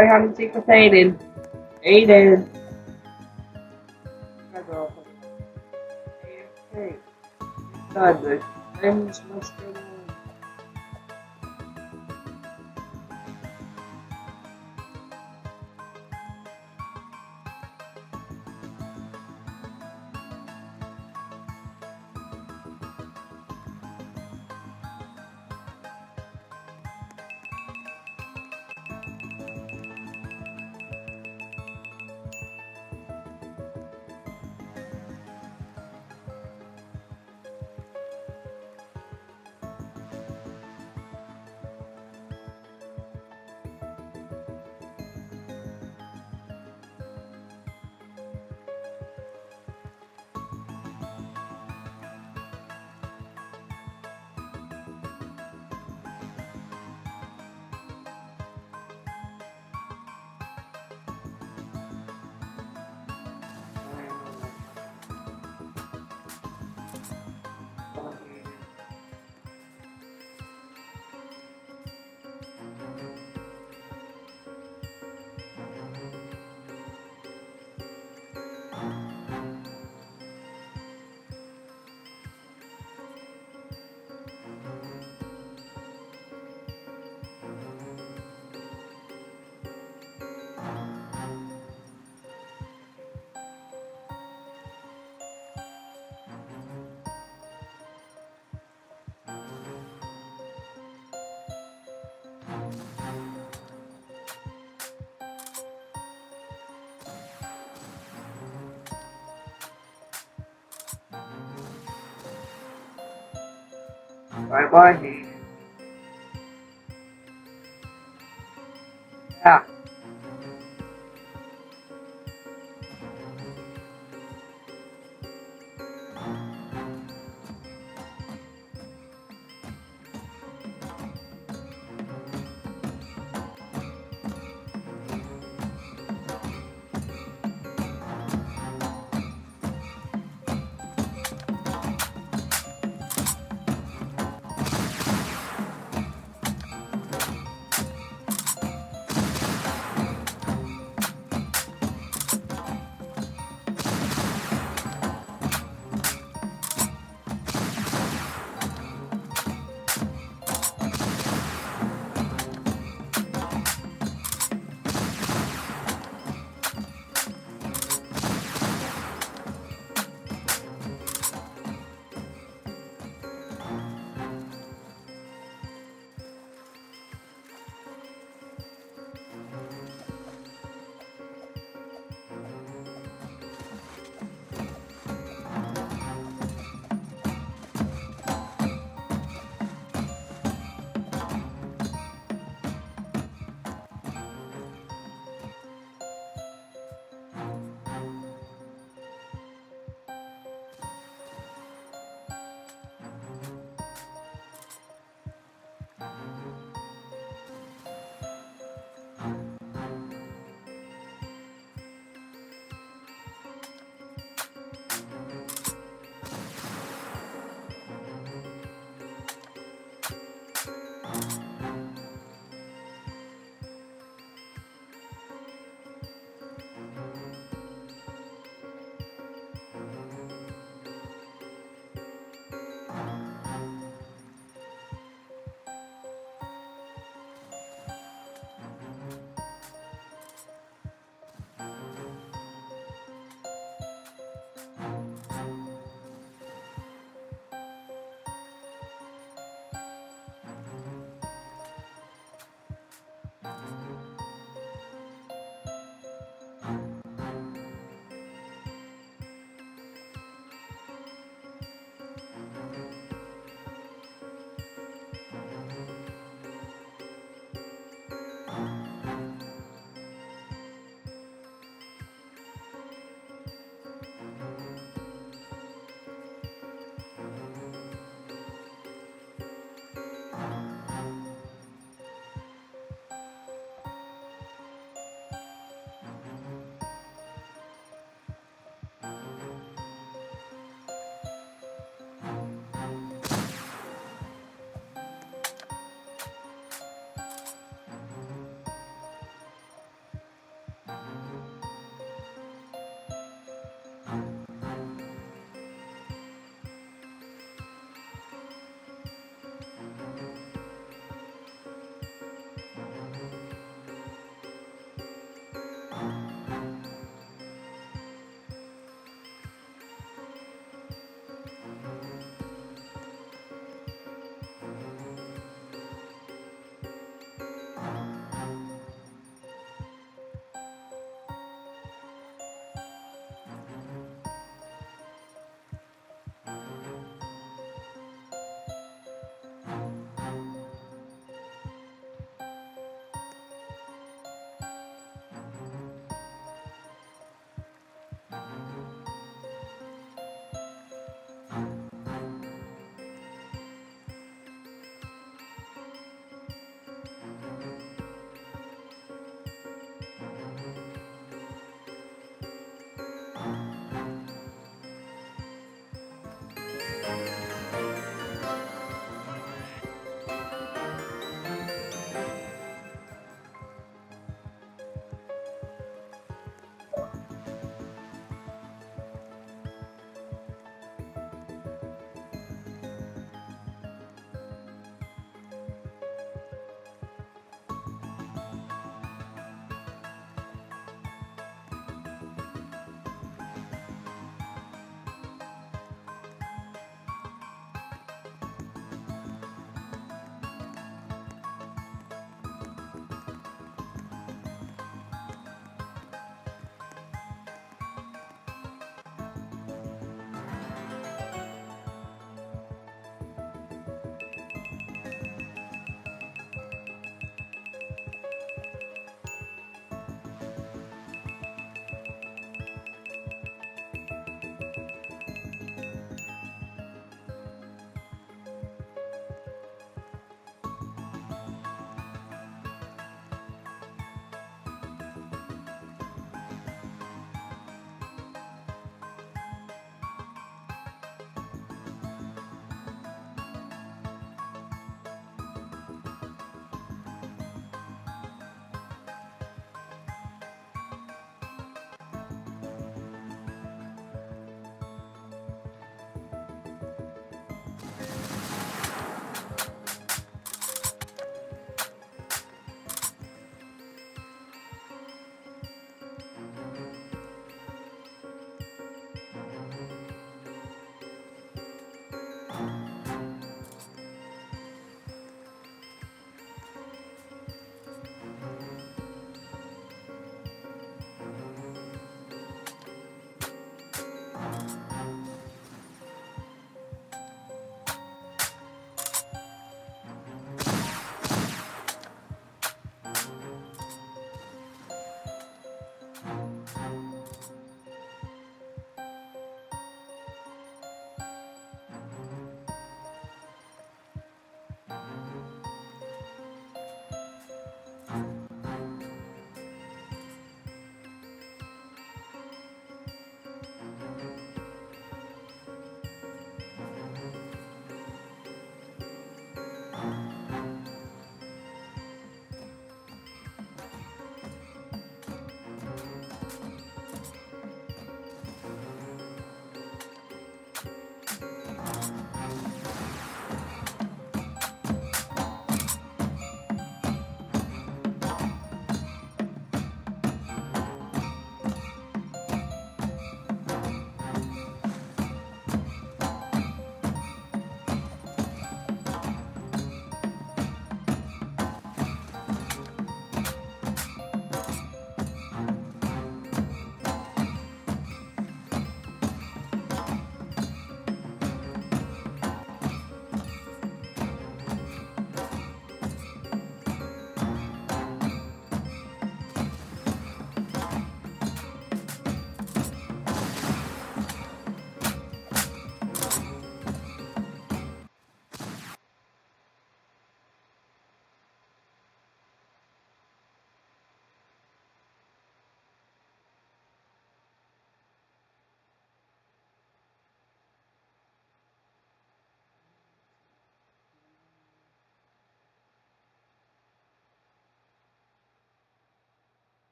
Play hide and seek with Aiden. Aiden. My girlfriend. Okay. God, the things Bye bye.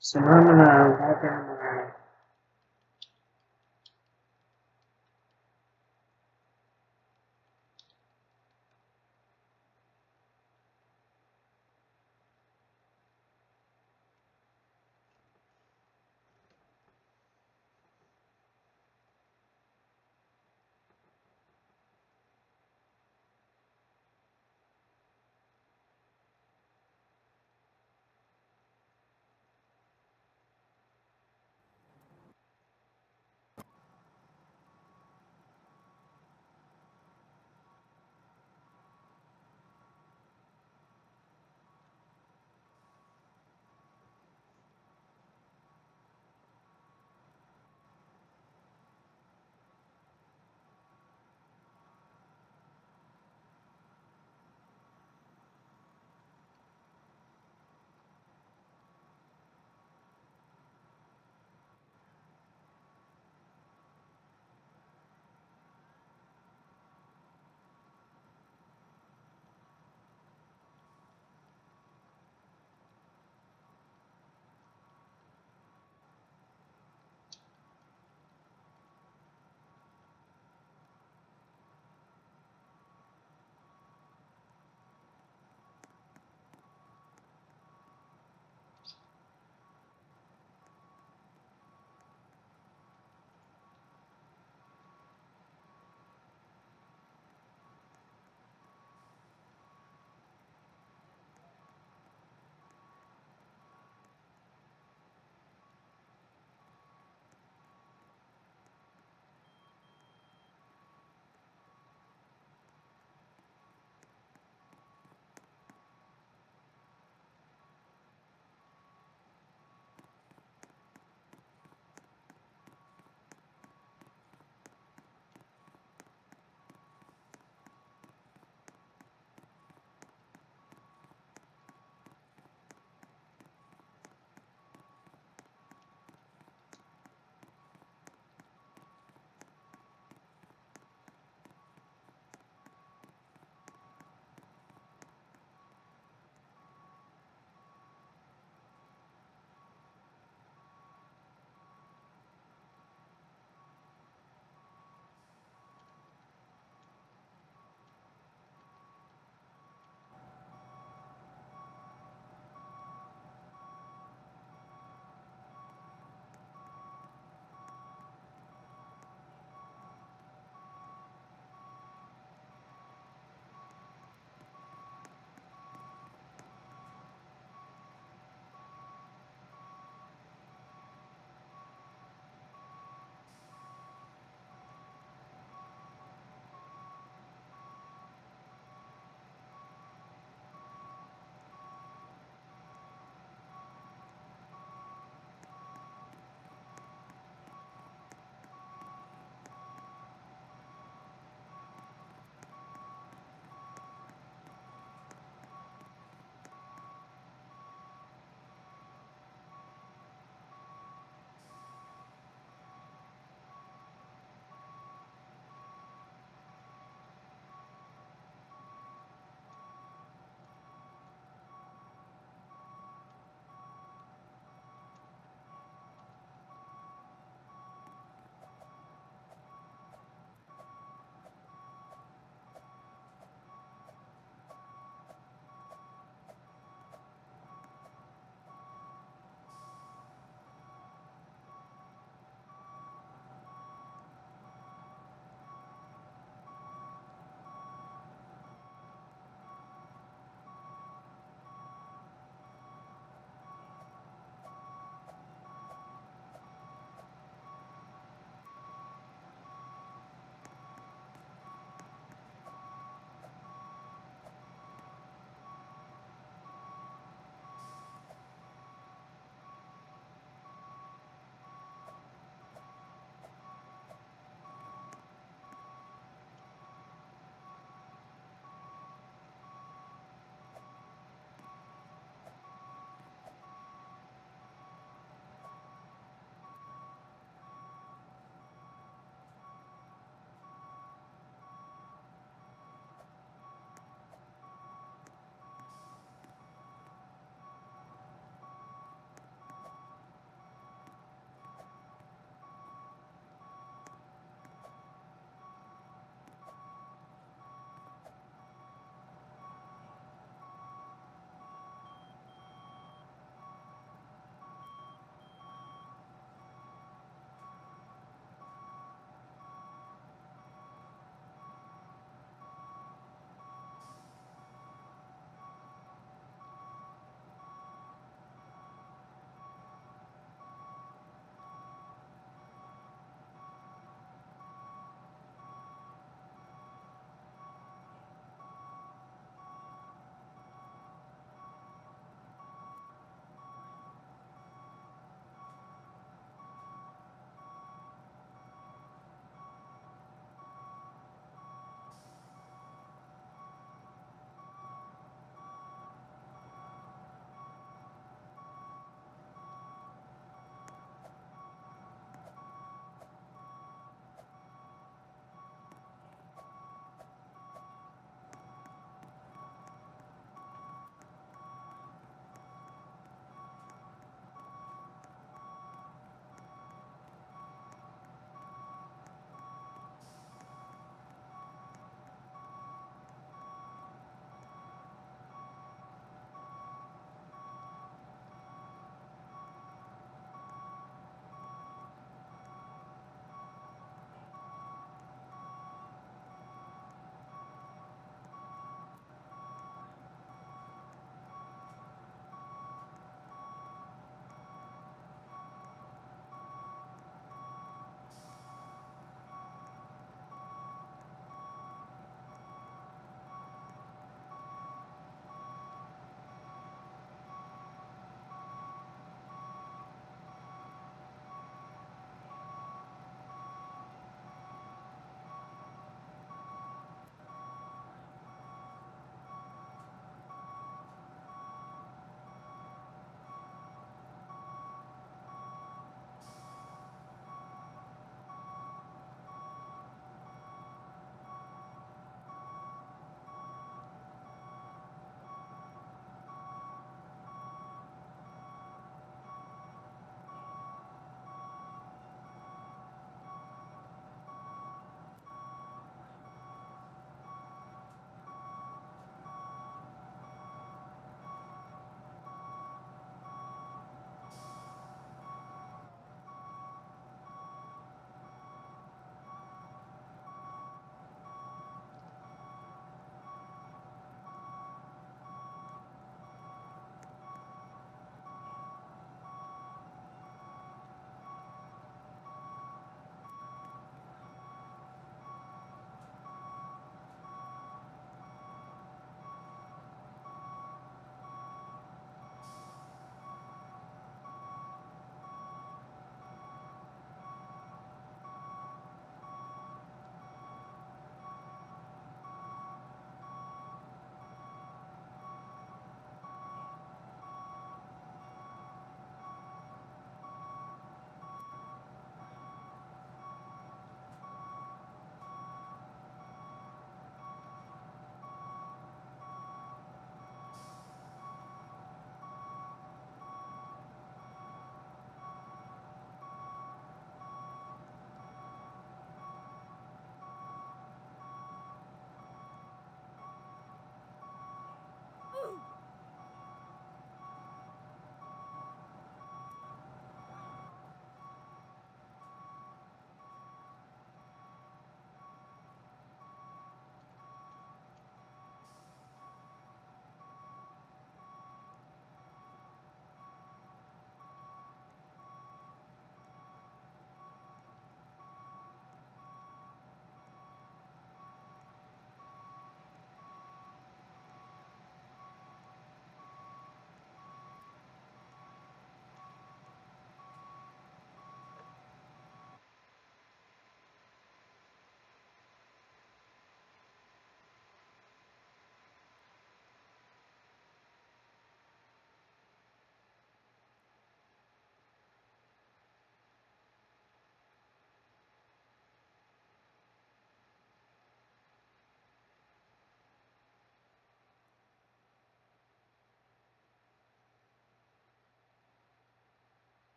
So I'm gonna write down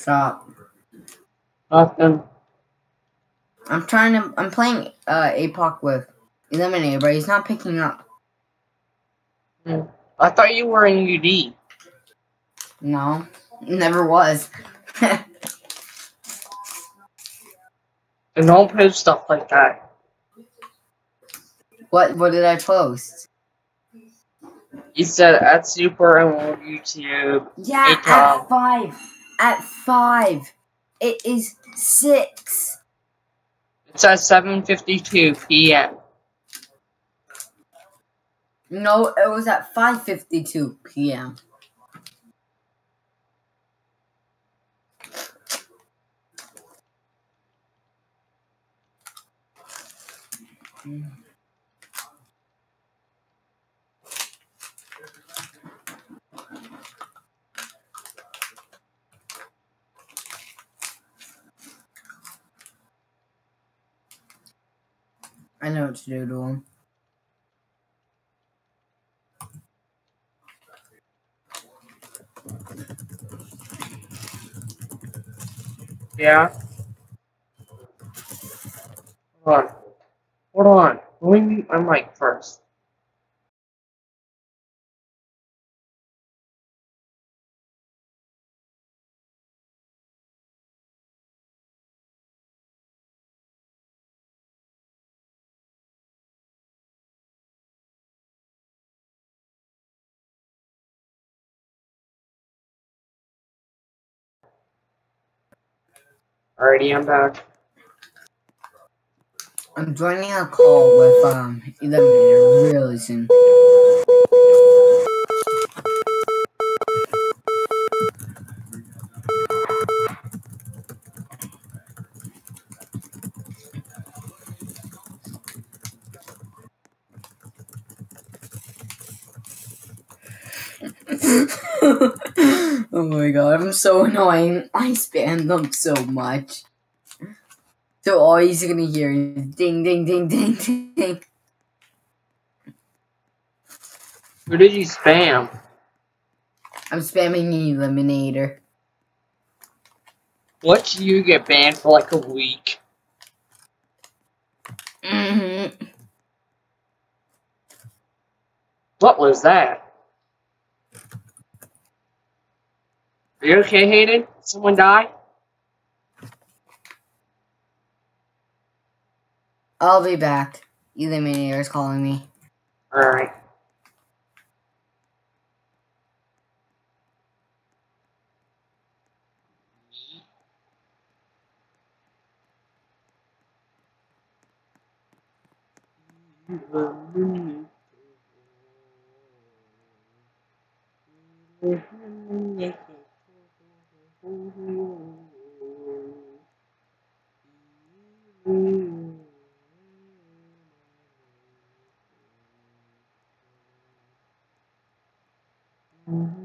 Stop. Nothing. I'm trying to. I'm playing uh APOC with Eliminator, but he's not picking up. I thought you were in UD. No, never was. [laughs] And don't post stuff like that. what? What did I post? You said at Super and on YouTube. Yeah, at five. At five. It is six. It's at 7:52 p.m. No, it was at five fifty-two p.m. Hmm. I know what to do to him. Yeah. Hold on. Hold on. Let me mute my mic first. Alrighty, I'm back. I'm joining a call with um Eliminator really soon. My god, I'm so annoying. I spam them so much. So all he's gonna hear is ding ding ding ding ding. Who did you spam? I'm spamming Eliminator. What you get banned for like a week? hmm What was that? Are you okay, Hayden? Someone die? I'll be back. Eliminator is calling me. Alright. Mm-hmm.